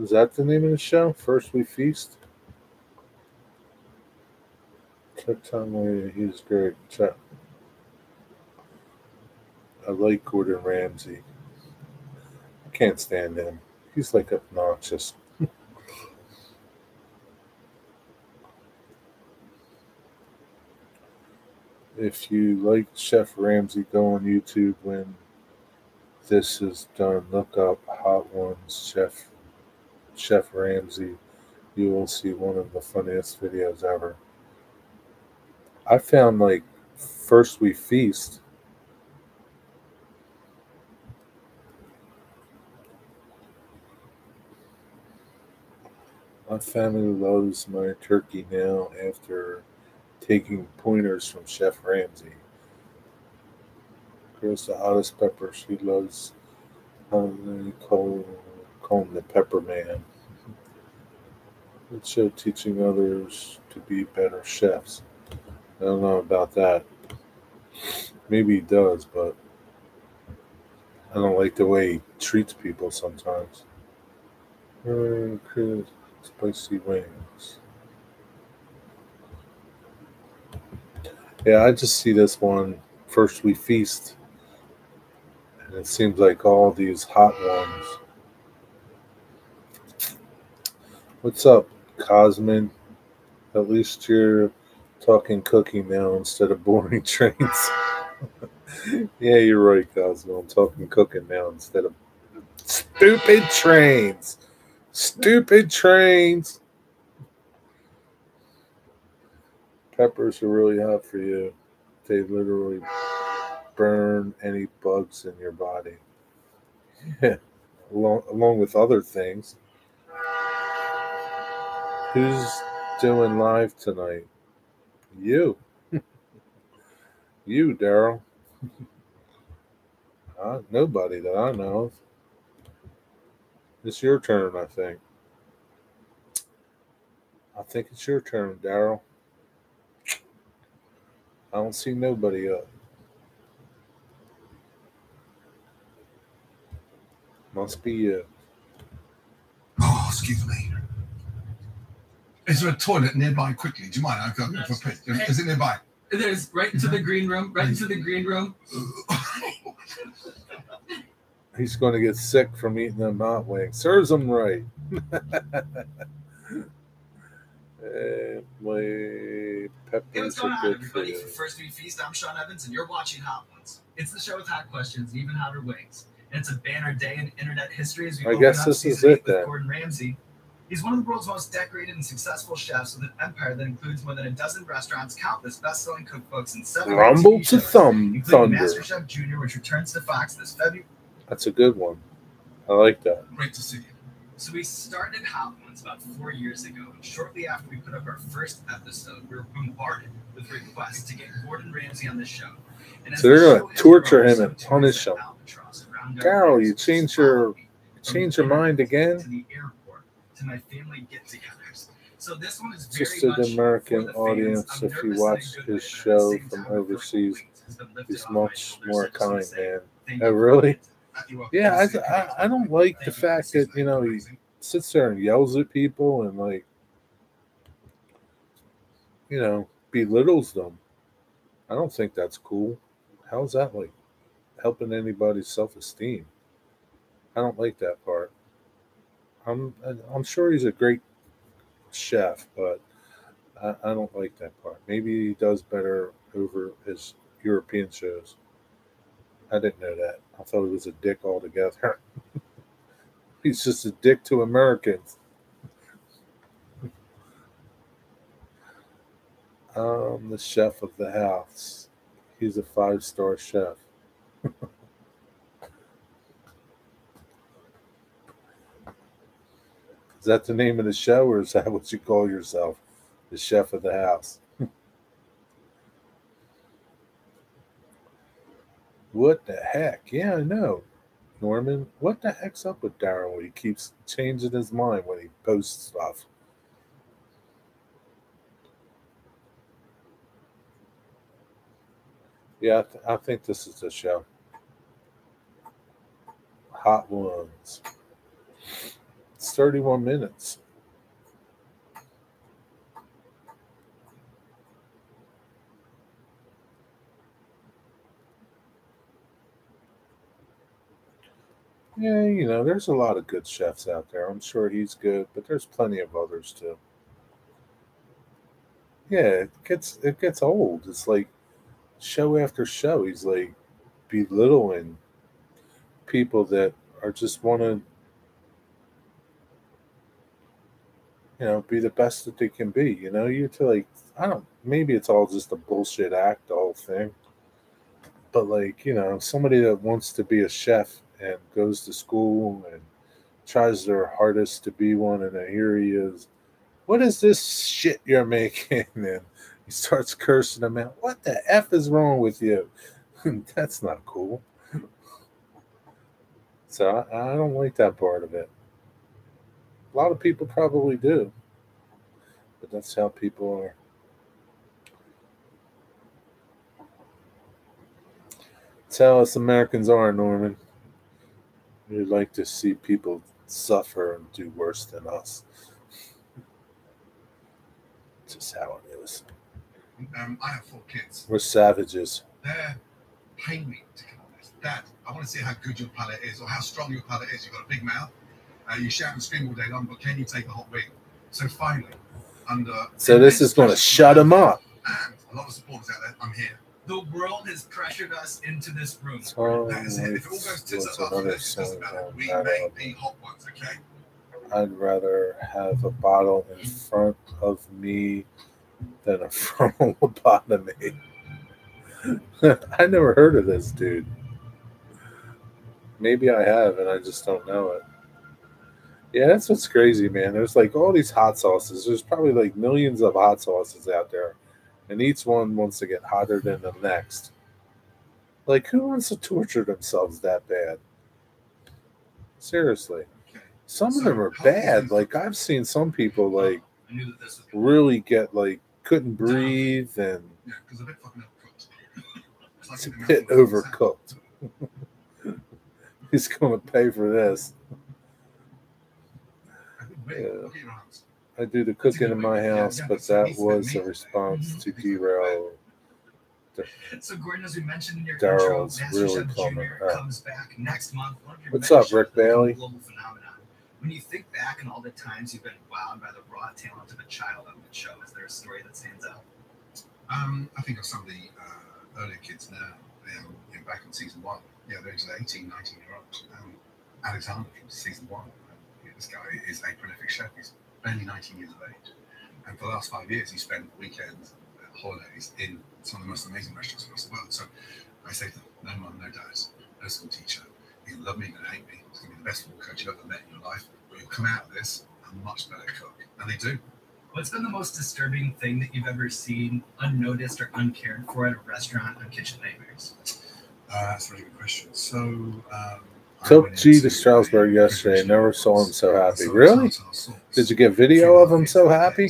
Is that the name of the show? First we feast. Chuck Conway, he's great. Chuck. I like Gordon Ramsay. I can't stand him. He's like obnoxious. <laughs> if you like Chef Ramsay, go on YouTube when this is done. Look up Hot Ones Chef Chef Ramsay. You will see one of the funniest videos ever. I found like First We Feast My family loves my turkey now after taking pointers from Chef Ramsay. Girls the hottest pepper. She loves they call, call him the pepper man. It's show teaching others to be better chefs. I don't know about that. Maybe he does, but I don't like the way he treats people sometimes. Uh, spicy wings. Yeah, I just see this one first we feast. And it seems like all these hot ones. What's up, Cosmin? At least you're talking cooking now instead of boring <laughs> trains. <laughs> yeah, you're right, Cosmo. I'm talking cooking now instead of stupid trains. Stupid trains. Peppers are really hot for you. They literally burn any bugs in your body. <laughs> Along, along with other things. Who's doing live tonight? You. <laughs> you, Daryl. <laughs> uh, nobody that I know of. It's your turn, I think. I think it's your turn, Daryl. I don't see nobody up. Must be you. Oh, excuse me. Is there a toilet nearby quickly? Do you mind? I've got No, for a piss. hey. Is it nearby? There's right into the green room, right into the mm-hmm. green room. <laughs> He's going to get sick from eating them hot wings. Serves him right. <laughs> Hey, peppers what's going on, everybody? For First We Feast, I'm Sean Evans, and you're watching Hot Ones. It's the show with hot questions, even hotter wings. And it's a banner day in internet history as we I open guess up this is season it with then. Gordon Ramsay. He's one of the world's most decorated and successful chefs with an empire that includes more than a dozen restaurants, countless best-selling cookbooks, and seven Rumble to thumb thunder. MasterChef Junior, which returns to Fox this February. That's a good one. I like that. Great to see you. So we started Hot Ones about four years ago, and shortly after we put up our first episode, we were bombarded with requests to get Gordon Ramsay on the show. And So they're the gonna torture him and punish him. albatross around our Carol, you changed your Follow me from change your mind again. To the airport, to my family get-togethers. So this one is Just very to the American the audience, if you watch his good, but at the show from time, I feel like overseas, weight has been lifted he's much more I just wanna kind, man. Oh, you for really? Yeah. I, I, I don't like the fact that you know he sits there and yells at people and like you know belittles them. I don't think that's cool. How's that like helping anybody's self esteem? I don't like that part. I'm I'm sure he's a great chef, but I, I don't like that part. Maybe he does better over his European shows. I didn't know that. I thought he was a dick altogether. <laughs> He's just a dick to Americans. I'm the chef of the house. He's a five star chef. <laughs> is that the name of the show, or is that what you call yourself? The chef of the house. What the heck? Yeah, I know. Norman, what the heck's up with Daryl? He keeps changing his mind when he posts stuff. Yeah, I, th- I think this is the show. Hot ones. It's 31 minutes. Yeah, you know, there's a lot of good chefs out there. I'm sure he's good, but there's plenty of others too. Yeah, it gets it gets old. It's like show after show, he's like belittling people that are just want to, you know, be the best that they can be. You know, you're to like, I don't. Maybe it's all just a bullshit act, the whole thing. But like, you know, somebody that wants to be a chef and goes to school and tries their hardest to be one, and here he is. What is this shit you're <laughs> making? And he starts cursing them out. What the f is wrong with you? <laughs> That's not cool. So I, I don't like that part of it. A lot of people probably do, but that's how people are. That's how us Americans are, Norman. We like to see people suffer and do worse than us. Just how it is. Um, I have four kids. We're savages. They're paying me to come on this. Dad, I want to see how good your palate is or how strong your palate is. You've got a big mouth. Uh, you shout and scream all day long, but can you take a hot wing? So finally, under So this is going to shut them up. and a lot of supporters out there, I'm here. The world has pressured us into this room. Oh, That is it. If it all goes tits up after another this, it doesn't matter. We make the hot ones, okay? I'd rather have a bottle in front of me than a <laughs> front lobotomy. <laughs> I never heard of this dude. Maybe I have, and I just don't know it. Yeah, that's what's crazy, man. There's like all these hot sauces. There's probably like millions of hot sauces out there, and each one wants to get hotter than the next. Like, who wants to torture themselves that bad? Seriously. Some of them are how do you bad. Like I've seen some people oh, like I knew that this was really get like couldn't breathe and Yeah, because a bit fucking overcooked. It's a bit mouth of a overcooked. <laughs> He's gonna pay for this. Yeah. I do the cooking in my house, but that needs to be was a response to derail. So, Gordon, as we mentioned in your Daryl's intro, really MasterChef Junior comes back next month. One of your What's up, Rick has become a Bailey? Global phenomenon. When you think back on all the times you've been wowed by the raw talent of a child on the show, is there a story that stands out? Um, I think of some of the uh, earlier kids now, um, you know, back in season one, yeah, there's an 18, 19 year old. Um, Alexander from season one. Yeah, This guy is a prolific chef. He's barely 19 years of age. And for the last five years, he spent weekends, uh, holidays in some of the most amazing restaurants across the world. So I say to them, no mum, no dad, no school teacher. You're love me, you're gonna hate me. It's gonna be the best football coach you've ever met in your life. But you'll come out of this a much better cook. And they do. What's been the most disturbing thing that you've ever seen unnoticed or uncared for at a restaurant on Kitchen Nightmares? Uh, that's a really good question. So, um, Took G to Strasburg yesterday. Never saw him so happy. Really? Did you get video of him so happy?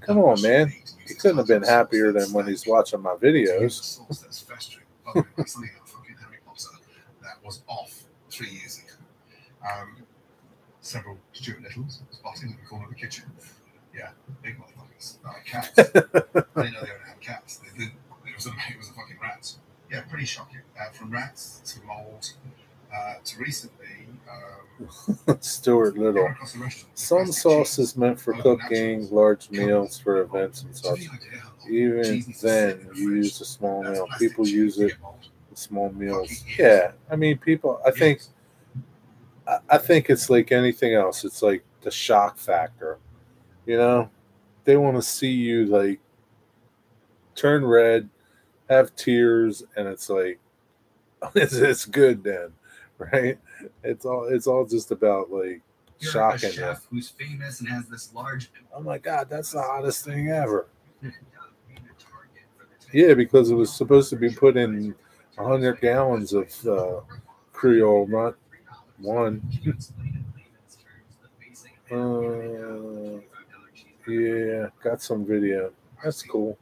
Come on, man. should be to He couldn't have been happier than when he's watching my videos. the sauce that's festering. By the way, that's something that fucking Harry Potter that was off three years ago. Um, several Stuart Littles spotting in the corner of the kitchen. Yeah, big motherfuckers. Like cats. <laughs> I didn't know they ever had cats. They did. It was a, it was a fucking rat. Yeah, pretty shocking. Uh, from rats to mold uh, to recently. Um, <laughs> Stuart Little. across the restaurant, Some sauce is meant for cooking large meals for events and such. you have any idea how long Even cheese needs to sit then, the you use a small meal. People use it in small meals. Yeah, I mean, people. I think. I- I think it's like anything else. It's like the shock factor. You know, they want to see you like turn red, have tears, and it's like <laughs> it's, it's good then, <laughs> right? It's all it's all just about like You're shocking a chef who's famous and has this large. Oh my god, that's the hottest thing ever. <laughs> Yeah, being a target for the Yeah, because it was supposed to be put in hundred gallons of uh, Creole, not one. Uh, yeah, got some video. That's cool.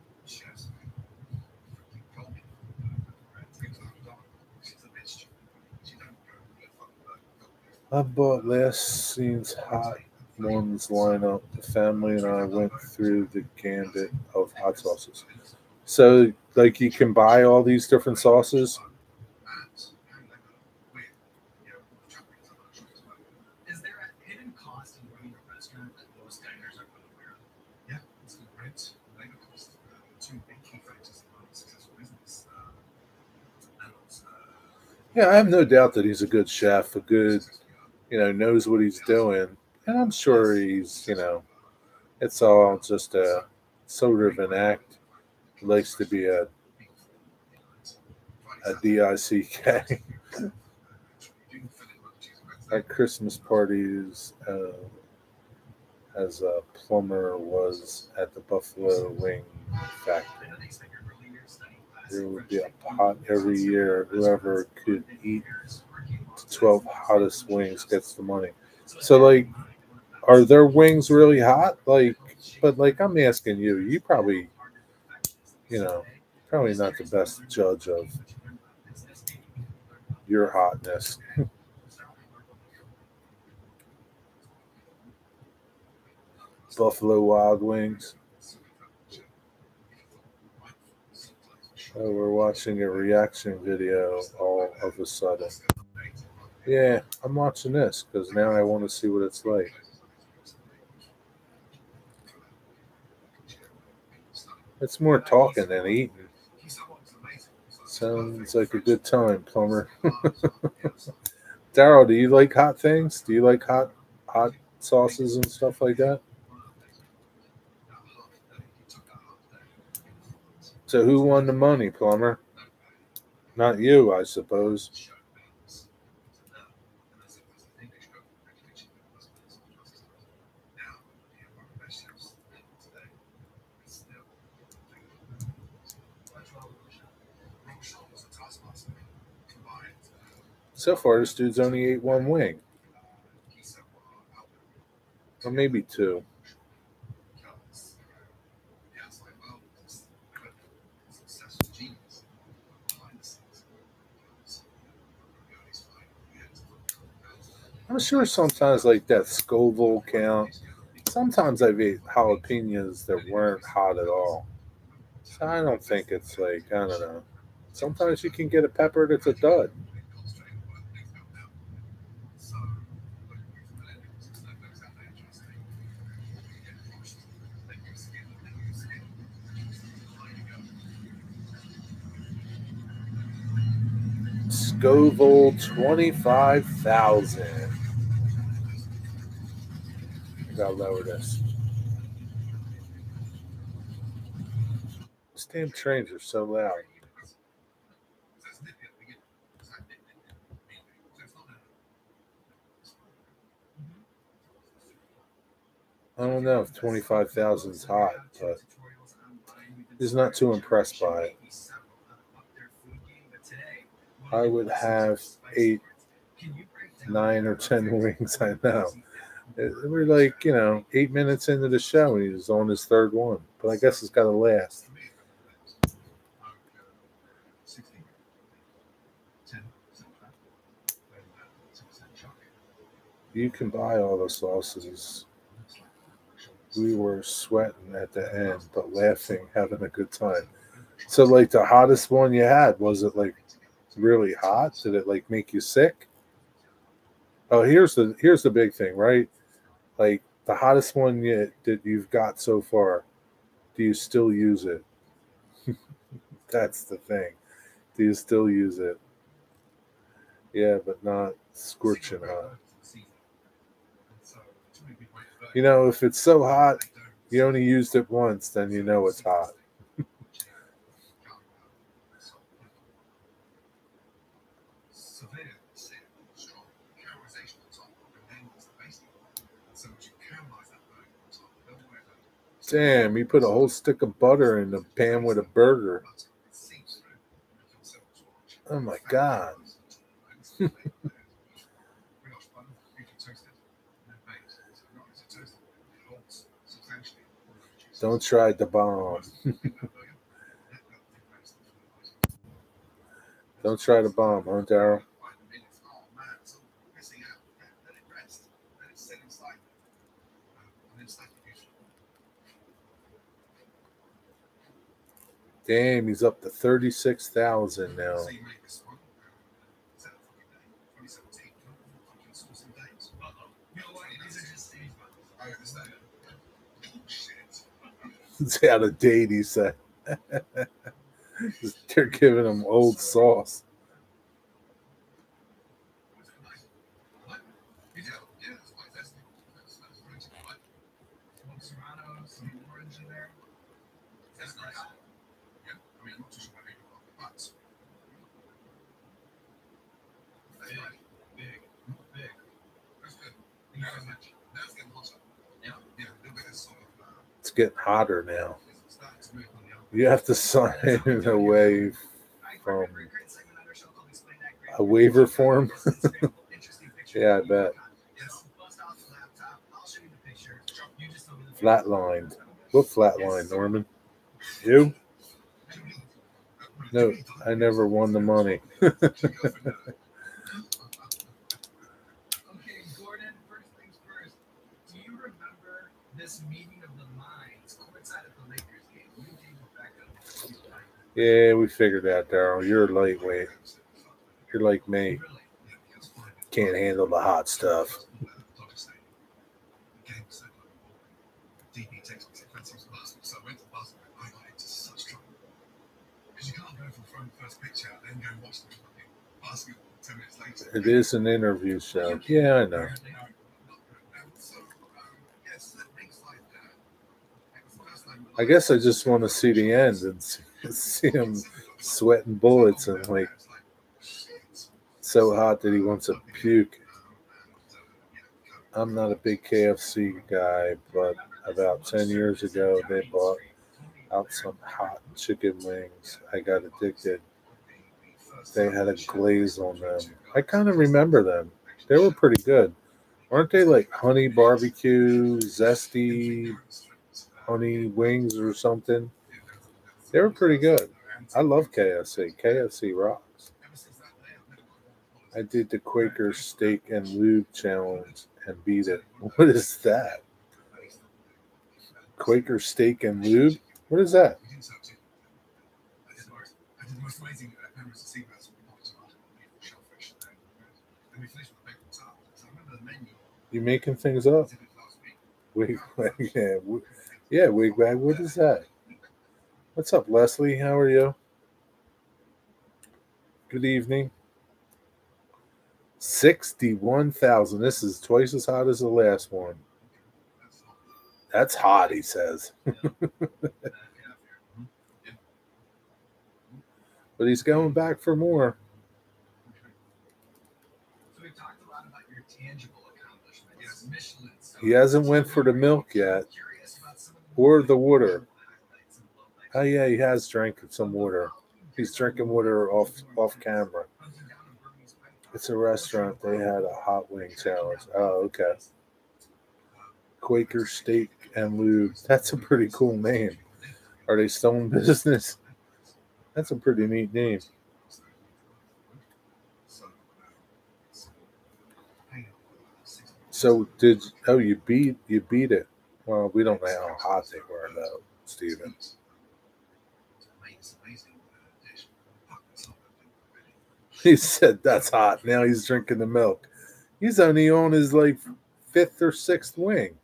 I bought last scene's hot ones lineup. The family and I went through the gambit of hot sauces. So, like, you can buy all these different sauces. Is there a hidden cost in running a restaurant that most diners are unaware of? Yeah, it's good rent, labor cost, uh, two big key factors in running a successful business. Uh, and, uh, Yeah, I have no doubt that he's a good chef, a good, you know, knows what he's doing. And I'm sure he's, you know, it's all just a sort of an act. He likes to be a, a D-I-C-K. <laughs> At Christmas parties, uh, as a plumber was at the Buffalo Wing Factory. There would be a pot every year. Whoever could eat 12 hottest wings gets the money. So, like, are their wings really hot? Like, but like, I'm asking you, you probably, you know, probably not the best judge of your hotness. <laughs> Buffalo Wild Wings. Oh, we're watching a reaction video all of a sudden. Yeah, I'm watching this because now I want to see what it's like. It's more talking than eating. Sounds like a good time, plumber. <laughs> Daryl, do you like hot things? Do you like hot hot sauces and stuff like that? So who won the money, plumber? Not you, I suppose. So far, this dude's only ate one wing, or maybe two. I'm sure sometimes like that Scoville count. Sometimes I've ate jalapenos that weren't hot at all. So I don't think it's like I don't know. Sometimes you can get a pepper that's a dud. Scoville 25,000. I gotta lower this. These damn trains are so loud. I don't know if 25,000 is hot, but he's not too impressed by it. I would have eight, nine, or ten <laughs> wings. I know. We're like, you know, eight minutes into the show and he's on his third one. But I guess it's got to last. You can buy all the sauces. We were sweating at the end, but laughing, having a good time. So, like, the hottest one you had, was it like really hot? Did it like make you sick? Oh, here's the here's the big thing, right? Like the hottest one you, that you've got so far. Do you still use it? <laughs> That's the thing. Do you still use it? Yeah, but not scorching hot. You know, if it's so hot, you only used it once, then you know it's hot. Damn, you put a whole stick of butter in the pan with a burger. Oh my god. Don't try the bomb. <laughs> Don't try the bomb, huh, Daryl? Damn, he's up to 36,000 now. It's out of date, he said. <laughs> They're giving him old sauce. Getting hotter now. You have to sign <laughs> away from a waiver form. <laughs> yeah, I bet. Flatlined. What flatline, Norman? You? No, I never won the money. <laughs> Okay, Gordon, first things first. Do you remember this meeting of the minds courtside at the Lakers game? You came back up. Yeah, we figured that, Daryl. You're lightweight. You're like me. Can't handle the hot stuff. It is an interview show. Yeah, I know. I guess I just want to see the end and see, see him sweating bullets and like so hot that he wants to puke. I'm not a big KFC guy, but about 10 years ago, they bought out some hot chicken wings. I got addicted. They had a glaze on them. I kind of remember them. They were pretty good. Aren't they like honey barbecue, zesty honey wings or something? They were pretty good. I love KFC. KFC rocks. I did the Quaker Steak and Lube challenge and beat it. <laughs> What is that? Quaker Steak and Lube? What is that? You making things up? Wig, <laughs> yeah, wi- yeah, wigwag. What is that? What's up, Leslie? How are you? Good evening. Sixty-one thousand. This is twice as hot as the last one. That's hot, he says. <laughs> But he's going back for more. So we've talked a lot about your tangible accomplishments. Michelin. He hasn't went for the milk yet, Curious about some of or the water. Oh yeah, he has drank some water. He's drinking water off off camera. It's a restaurant. They had a hot wing challenge. Oh, okay. Quaker Steak and Lube. That's a pretty cool name. Are they still in business? That's a pretty neat name. So did oh you beat you beat it? Well, we don't know how hot they were though, Steven. <laughs> He said that's hot. Now he's drinking the milk. He's only on his like fifth or sixth wing.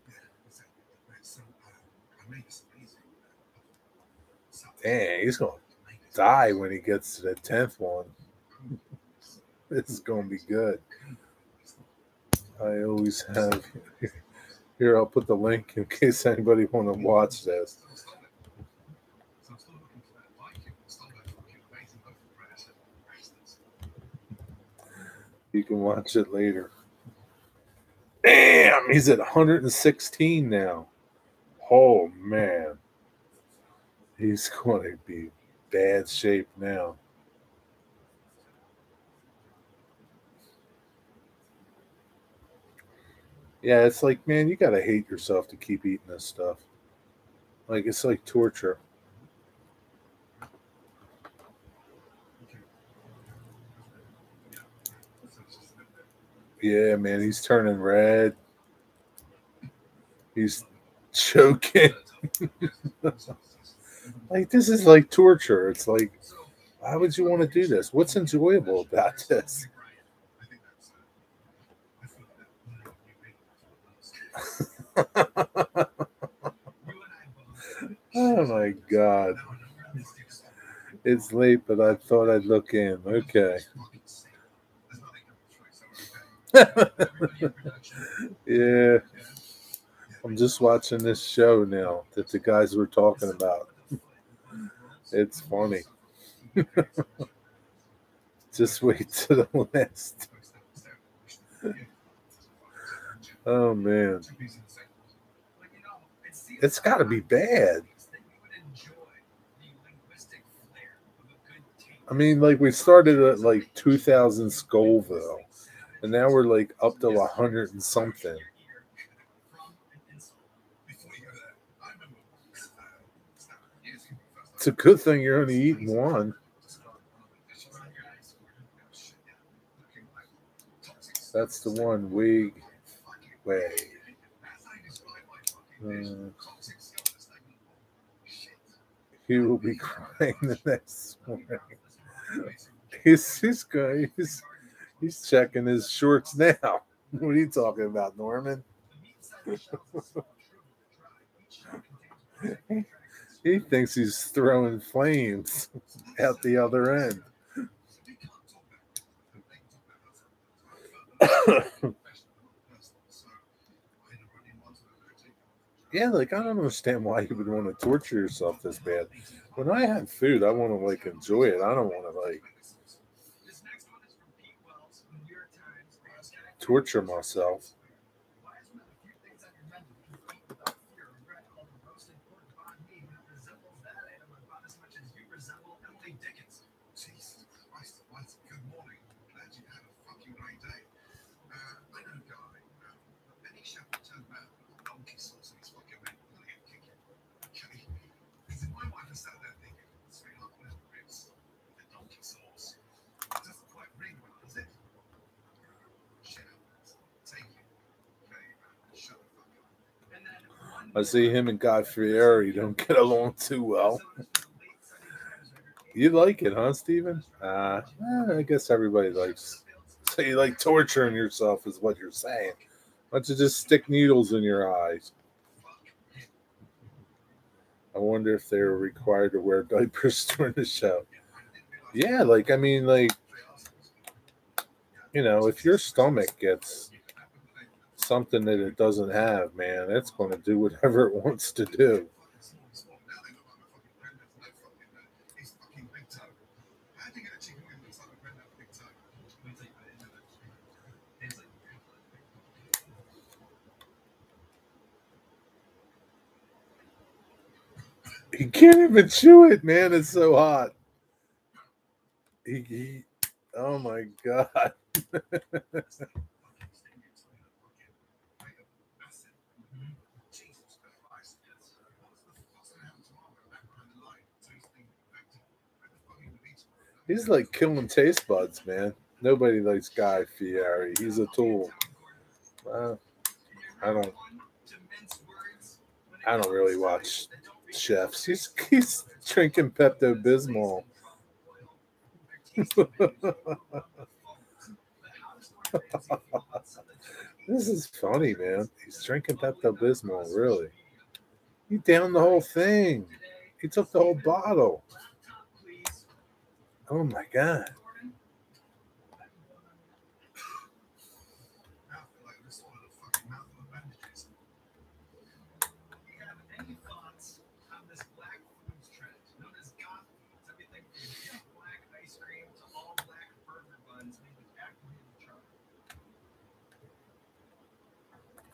Dang, he's gonna die when he gets to the tenth one. <laughs> This is gonna be good. I always have <laughs> here. I'll put the link in case anybody want to watch this. You can watch it later. Damn, he's at 116 now. Oh man, he's <laughs> going to be bad shape now. Yeah, it's like, man, you got to hate yourself to keep eating this stuff. Like, it's like torture. Yeah, man, he's turning red. He's choking. <laughs> like, this is like torture. It's like, why would you want to do this? What's enjoyable about this? <laughs> oh my god. It's late, but I thought I'd look in. Okay. <laughs> yeah. I'm just watching this show now that the guys were talking about. It's funny. <laughs> just wait to the last. Oh man. It's got to be bad. I mean, like we started at like 2000 Scoville, and now we're like up to a 100 and something. It's a good thing you're only eating one. That's the one wig way. Uh, he will be <laughs> crying the next morning. He's this guy. He's he's checking his shorts now. <laughs> What are you talking about, Norman? <laughs> he thinks he's throwing flames <laughs> at the other end. <coughs> yeah, like I don't understand why you would want to torture yourself this bad. When I have food, I want to like enjoy it. I don't want to like torture myself. Jesus Christ, what? Good morning. Glad you had a fucking great day. Uh, I know a guy, uh, any shepherd turned around with donkey sauce in his fucking mouth, and he'd kick it. Okay? Because if my wife is sat there thinking, sweetheart, where's the ribs with the donkey sauce? It doesn't quite ring well, does it? Shut up. Take it. Okay? Shut the fuck up. I see him and Guy Fieri don't get along too well. You like it, huh, Steven? Uh, I guess everybody likes. So you like torturing yourself, is what you're saying. Why don't you just stick needles in your eyes? I wonder if they were required to wear diapers <laughs> during the show. Yeah, like I mean, like you know, if your stomach gets something that it doesn't have, man, it's going to do whatever it wants to do. He can't even chew it, man. It's so hot. He, he oh my god. <laughs> He's like killing taste buds, man. Nobody likes Guy Fieri. He's a tool. Uh, I don't. I don't really watch chefs. He's he's drinking Pepto Bismol. <laughs> this is funny, man. He's drinking Pepto Bismol, really. He downed the whole thing. He took the whole bottle. Oh my god.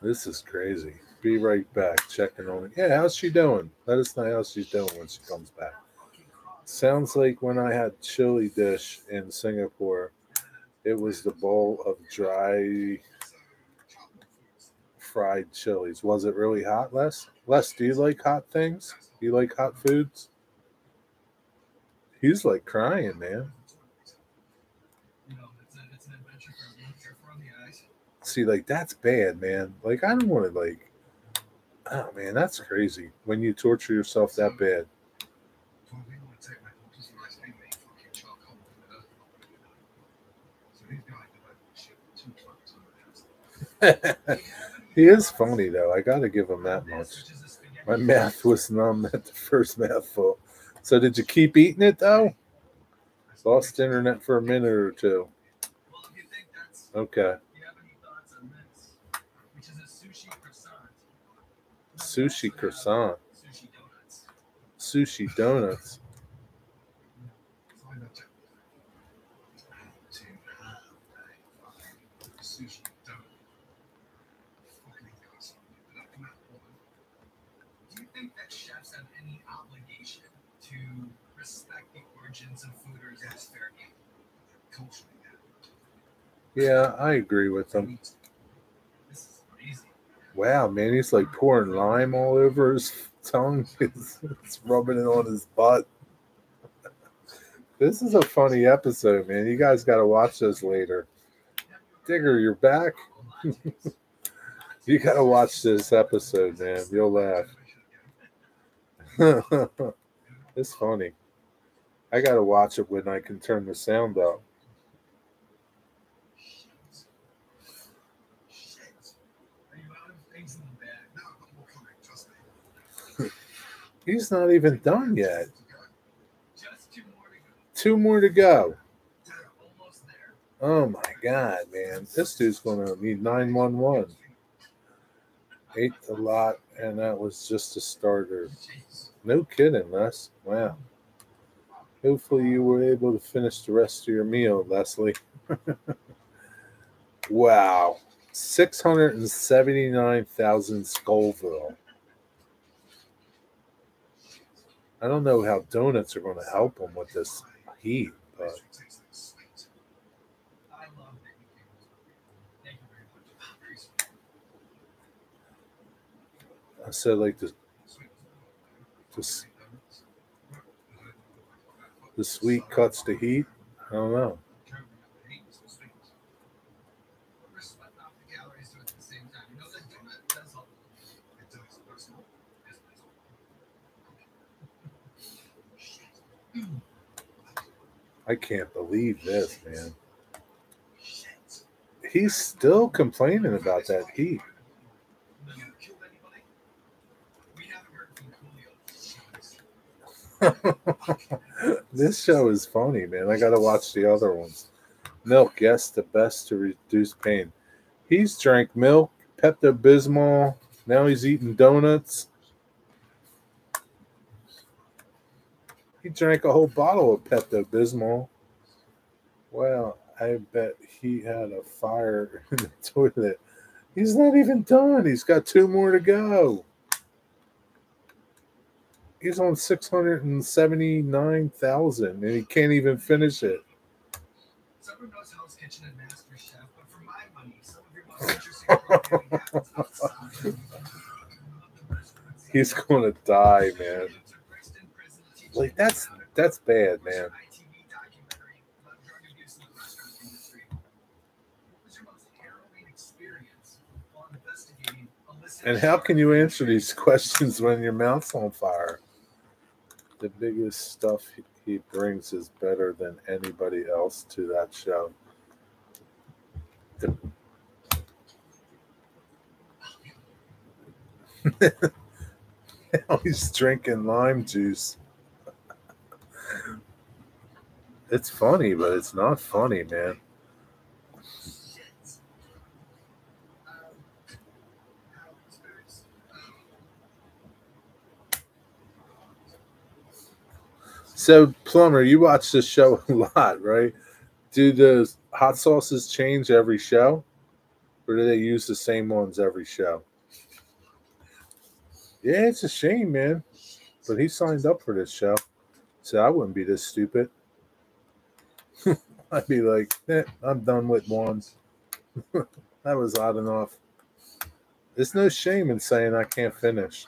This is crazy. Be right back. Checking on. Yeah, how's she doing? Let us know how she's doing when she comes back. Sounds like when I had chili dish in Singapore, it was the bowl of dry fried chilies. Was it really hot, Les? Les, do you like hot things? Do you like hot foods? He's like crying, man. See, like that's bad, man. Like I don't want to like. Oh man, that's crazy. When you torture yourself that bad. <laughs> he is funny though. I got to give him that much. My mouth was numb at the first mouthful. So did you keep eating it though? Lost internet for a minute or two. Okay. Sushi croissant. Sushi donuts. Do you think that chefs have any obligation to respect the origins of food, or is that just fair game? Culturally, Yeah, I agree with him. This is crazy. Wow, man, he's like pouring lime all over his tongue. <laughs> It's, it's rubbing it on his butt. This is a funny episode, man. You guys got to watch this later. Digger, you're back. <laughs> you got to watch this episode, man. You'll laugh. <laughs> it's funny. I got to watch it when I can turn the sound up. Are you out of things in the bag? No, I've got more coming, trust me. He's not even done yet. Two more to go. Two more to go. They're almost there. Oh my god, man. This dude's gonna need 911. Ate a lot, and that was just a starter. No kidding, Les. Wow. Hopefully you were able to finish the rest of your meal, Leslie. <laughs> wow. 679,000 Scoville. I don't know how donuts are going to help him with this heat, but. I said like the the, the sweet cuts the heat. I don't know. We're sweating off the calories too at the same time. You know that donut does help. It does. That's all. Yes, that's all. I can't believe this, man. He's still complaining about that heat. <laughs> This show is funny, man. I got to watch the other ones. Milk, yes, the best to reduce pain. He's drank milk, Pepto Bismol. Now he's eating donuts. He drank a whole bottle of Pepto Bismol. Well, I bet he had a fire <laughs> in the toilet. He's not even done. He's got two more to go. He's on 679,000 and he can't even finish it. Someone knows Hell's Kitchen and Master Chef, but for my money, some of your most interesting. <laughs> He's going to die, man. Like, that's that's bad, man. And how can you answer these <laughs> questions when your mouth's on fire? The biggest stuff he- brings is better than anybody else to that show. <laughs> Now he's drinking lime juice. It's funny, but it's not funny, man. So, Plumber, you watch this show a <laughs> lot, right? Do the hot sauces change every show? Or do they use the same ones every show? Yeah, it's a shame, man. But he signed up for this show. So I wouldn't be this stupid. I'd be like, eh, I'm done with one. <laughs> that was odd enough. There's no shame in saying I can't finish.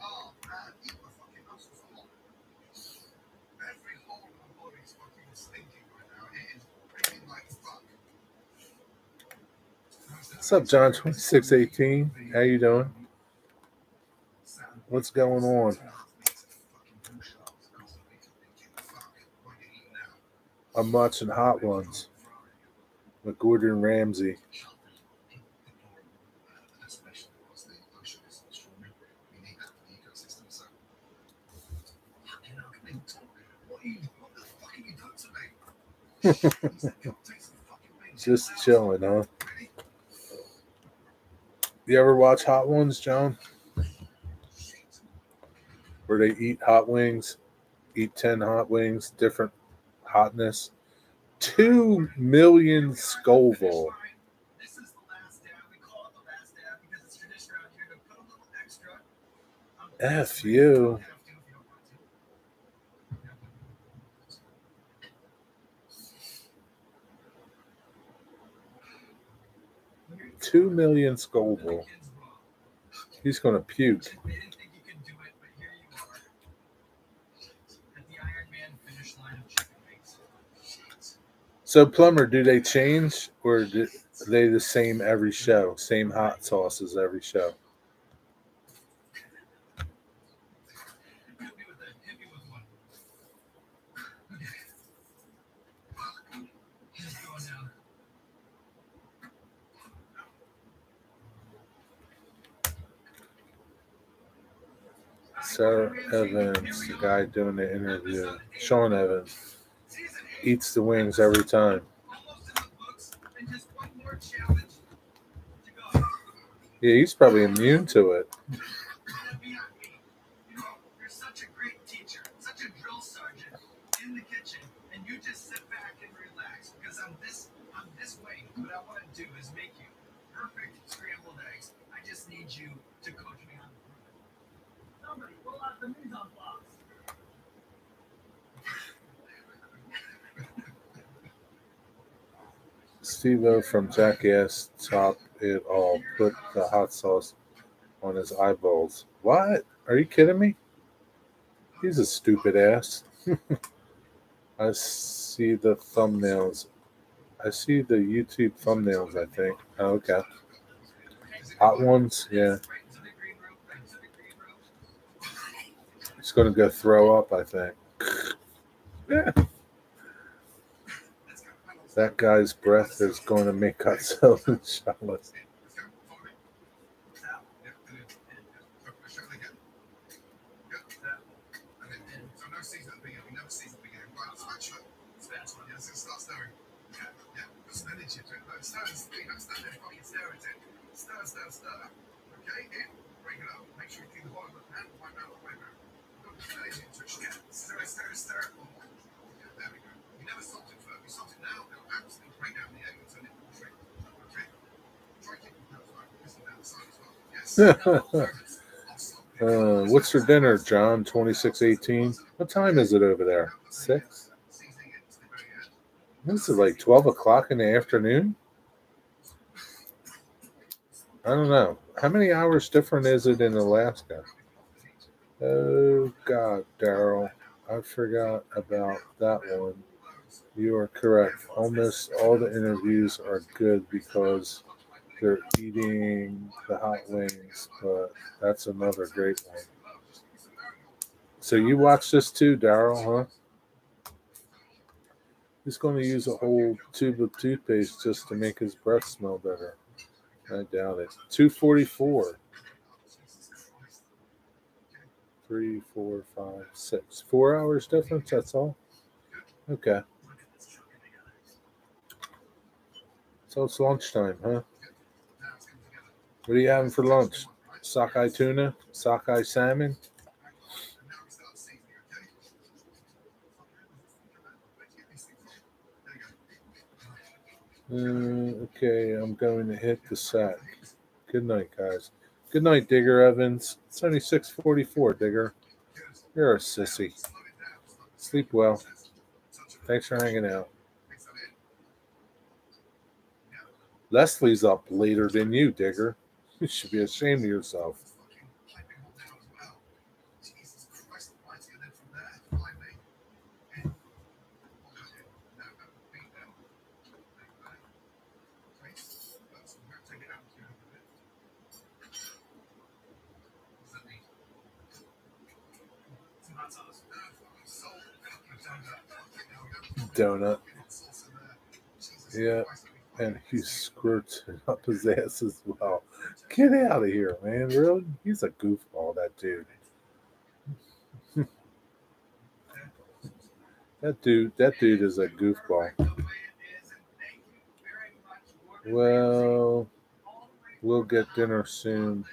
Oh, man, eat my fucking muscles full. Every hole in my body's fucking stinking right now. It is raining like fuck. What's up, John? Twenty six eighteen. How you doing? What's going on? I'm watching Hot Ones with Gordon Ramsay. <laughs> Just chilling, huh? You ever watch Hot Ones, John? Where they eat hot wings, eat 10 hot wings, different hotness. 2 million Scoville. This is the last dab. We call it the last dab because it's tradition around here to put a little extra. on the F last you. You don't have to if you don't want 2 million Scoville. He's going to puke. So, Plumber, do they change or they the same every show? Same hot sauces every show? Hit me with a, hit me with one. He's going down. Sarah Evans, the guy doing the interview, Sean Evans, eats the wings every time. Yeah, he's probably immune to it. Be on me. You know, you're such a great teacher, such a drill sergeant in the kitchen, and you just sit back and relax because I'm this, I'm this way. What I want to do is make you perfect scrambled eggs. I just need you to coach me on the proof. Somebody roll out the mise en place. Steve from Jackass Top It All put the hot sauce on his eyeballs. What? Are you kidding me? He's a stupid ass. <laughs> I see the thumbnails. I see the YouTube thumbnails, I think. Oh, okay. Hot ones? Yeah. Right into the green room, right into the green room. He's going to go throw up, I think. Yeah. That guy's breath is going to make us so jealous. Let's go. Follow me. Yeah, brilliant. Go, let's try it again. Good. And then, so no season at the beginning. We never season at the beginning. Right, spatula. Spatula. Yeah, so start stirring. Yeah, yeah. Put some energy into it. No, stir and stir. You don't stand there fucking stare at it. Stir, stir, stir. Okay, in. Break it up. Make sure you clean the bottom of the pan. Wipe out, wipe out. Put some energy into it. Yeah. Stir, stir, stir. Oh, yeah, there we go. You never salt it first. You salt it now. It'll absolutely break down the egg and turn it watery. Okay. Try keeping that right. Listen down the side as well. Yes. <laughs> Uh, what's for dinner, John? Twenty six eighteen. What time is it over there? Six. This is like twelve o'clock in the afternoon. I don't know. How many hours different is it in Alaska? Oh God, Daryl, I forgot about that one. You are correct. Almost all the interviews are good because they're eating the hot wings, but that's another great one. So you watch this too, Daryl, huh? He's going to use a whole tube of toothpaste just to make his breath smell better. I doubt it. 244. Three, four, five, six. Four hours difference, that's all? Okay. So it's lunchtime, huh? What are you having for lunch? Sockeye tuna? Sockeye salmon? Uh, okay, I'm going to hit the sack. Good night, guys. Good night, Digger Evans. Only 644, Digger. You're a sissy. Sleep well. Thanks for hanging out. Leslie's up later than you, Digger. You should be ashamed of yourself. Donut. Yeah, and he squirts <laughs> up his ass as well. Get out of here, man. Really? He's a goofball, that dude. <laughs> that dude that dude is a goofball. Well, we'll get dinner soon.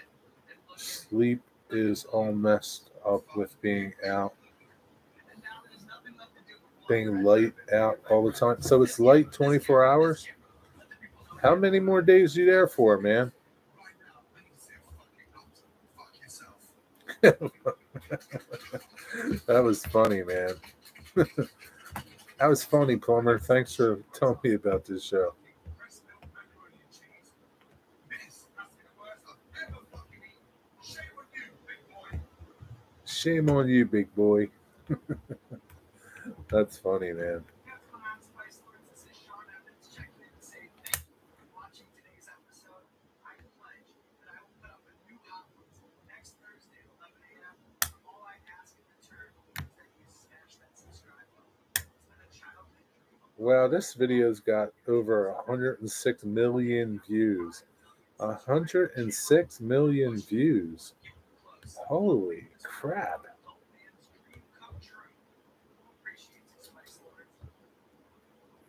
Sleep is all messed up with being out. Being light out all the time. So it's light 24 hours? How many more days you there for, man? <laughs> that was funny, man. <laughs> that was funny, Plumber. Thanks for telling me about this show. Shame on you, big boy. <laughs> That's funny, man. Wow, this video's got over 106 million views. 106 million views. Holy crap.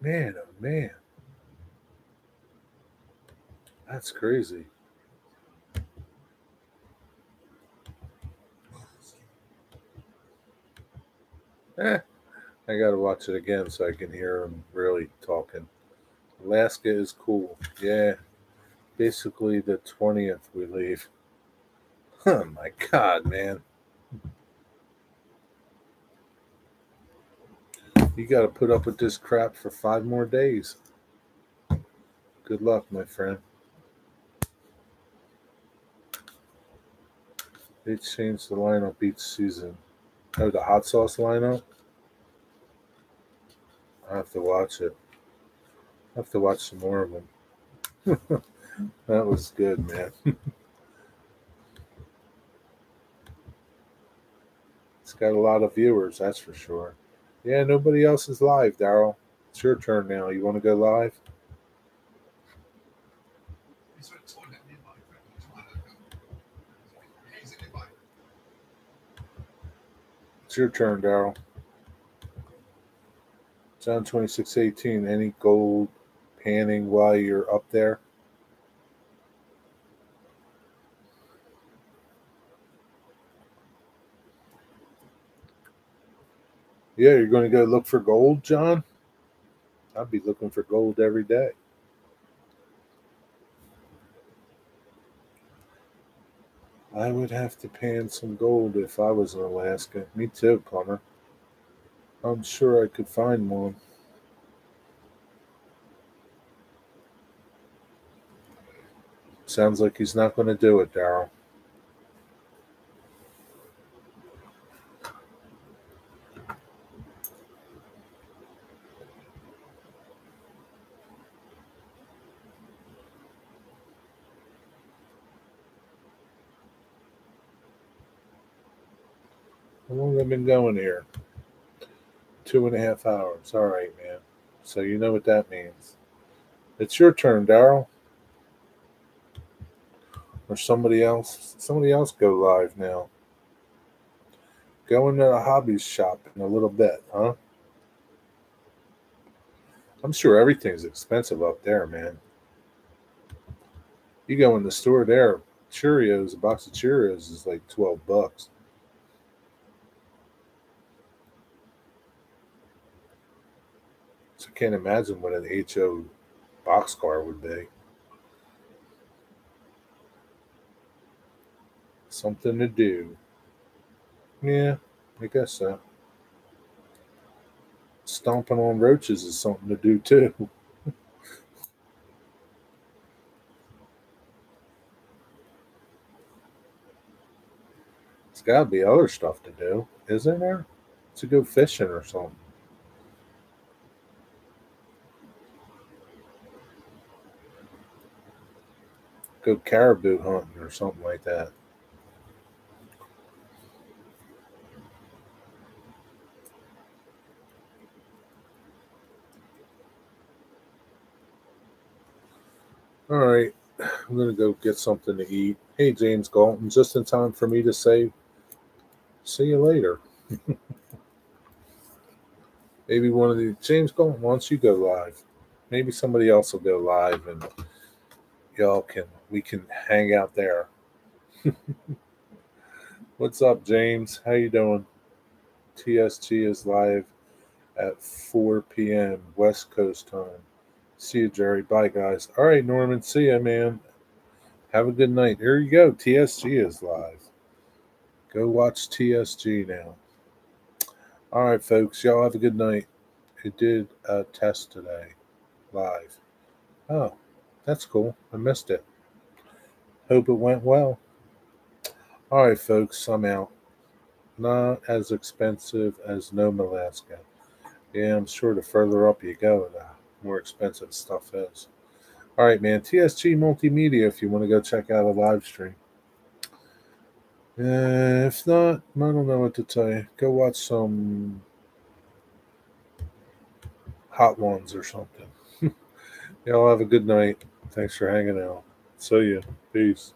Man, oh man. That's crazy. Eh, I got to watch it again so I can hear him really talking. Alaska is cool. Yeah. Basically, the 20th we leave. <laughs> Oh my God, man. You got to put up with this crap for five more days. Good luck, my friend. They changed the lineup each season. Oh, the hot sauce lineup? I have to watch it. I have to watch some more of them. <laughs> that was good, man. <laughs> it's got a lot of viewers, that's for sure. Yeah, nobody else is live, Daryl. It's your turn now. You want to go live? Is there a toilet nearby? Come on, go. Is it nearby? It's your turn, Daryl. John 2618. Any gold panning while you're up there? Yeah, you're going to go look for gold, John? I'd be looking for gold every day. I would have to pan some gold if I was in Alaska. Me too, plumber. I'm sure I could find one. Sounds like he's not going to do it, Daryl. How long have I been going here? Two and a half hours. All right, man. So you know what that means. It's your turn, Daryl. Or somebody else. Somebody else go live now. Go into the hobbies shop in a little bit, huh? I'm sure everything's expensive up there, man. You go in the store there, Cheerios, a box of Cheerios is like 12 bucks. So I can't imagine what an HO boxcar would be. Something to do. Yeah, I guess so. Stomping on roaches is something to do too. <laughs> There's got to be other stuff to do, isn't there? To go fishing or something. Go caribou hunting or something like that. All right, I'm gonna go get something to eat. Hey, James Galton, just in time for me to say, see you later. <laughs> Maybe one of the James Galton wants you go live. Maybe somebody else will go live and y'all can we can hang out there. <laughs> What's up, James? How you doing? TSG is live at 4 p.m. West Coast time. See you, Jerry. Bye, guys. All right, Norman. See ya, man. Have a good night. Here you go. TSG is live. Go watch TSG now. All right, folks. Y'all have a good night. It did a test today, live. Oh, that's cool. I missed it. Hope it went well. All right, folks. I'm out. Not as expensive as Nome, Alaska. Yeah, I'm sure the further up you go, the more expensive stuff is. All right, man. TSG Multimedia, if you want to go check out a live stream. Uh, if not, I don't know what to tell you. Go watch some Hot Ones or something. <laughs> Y'all have a good night. Thanks for hanging out. See you. Peace.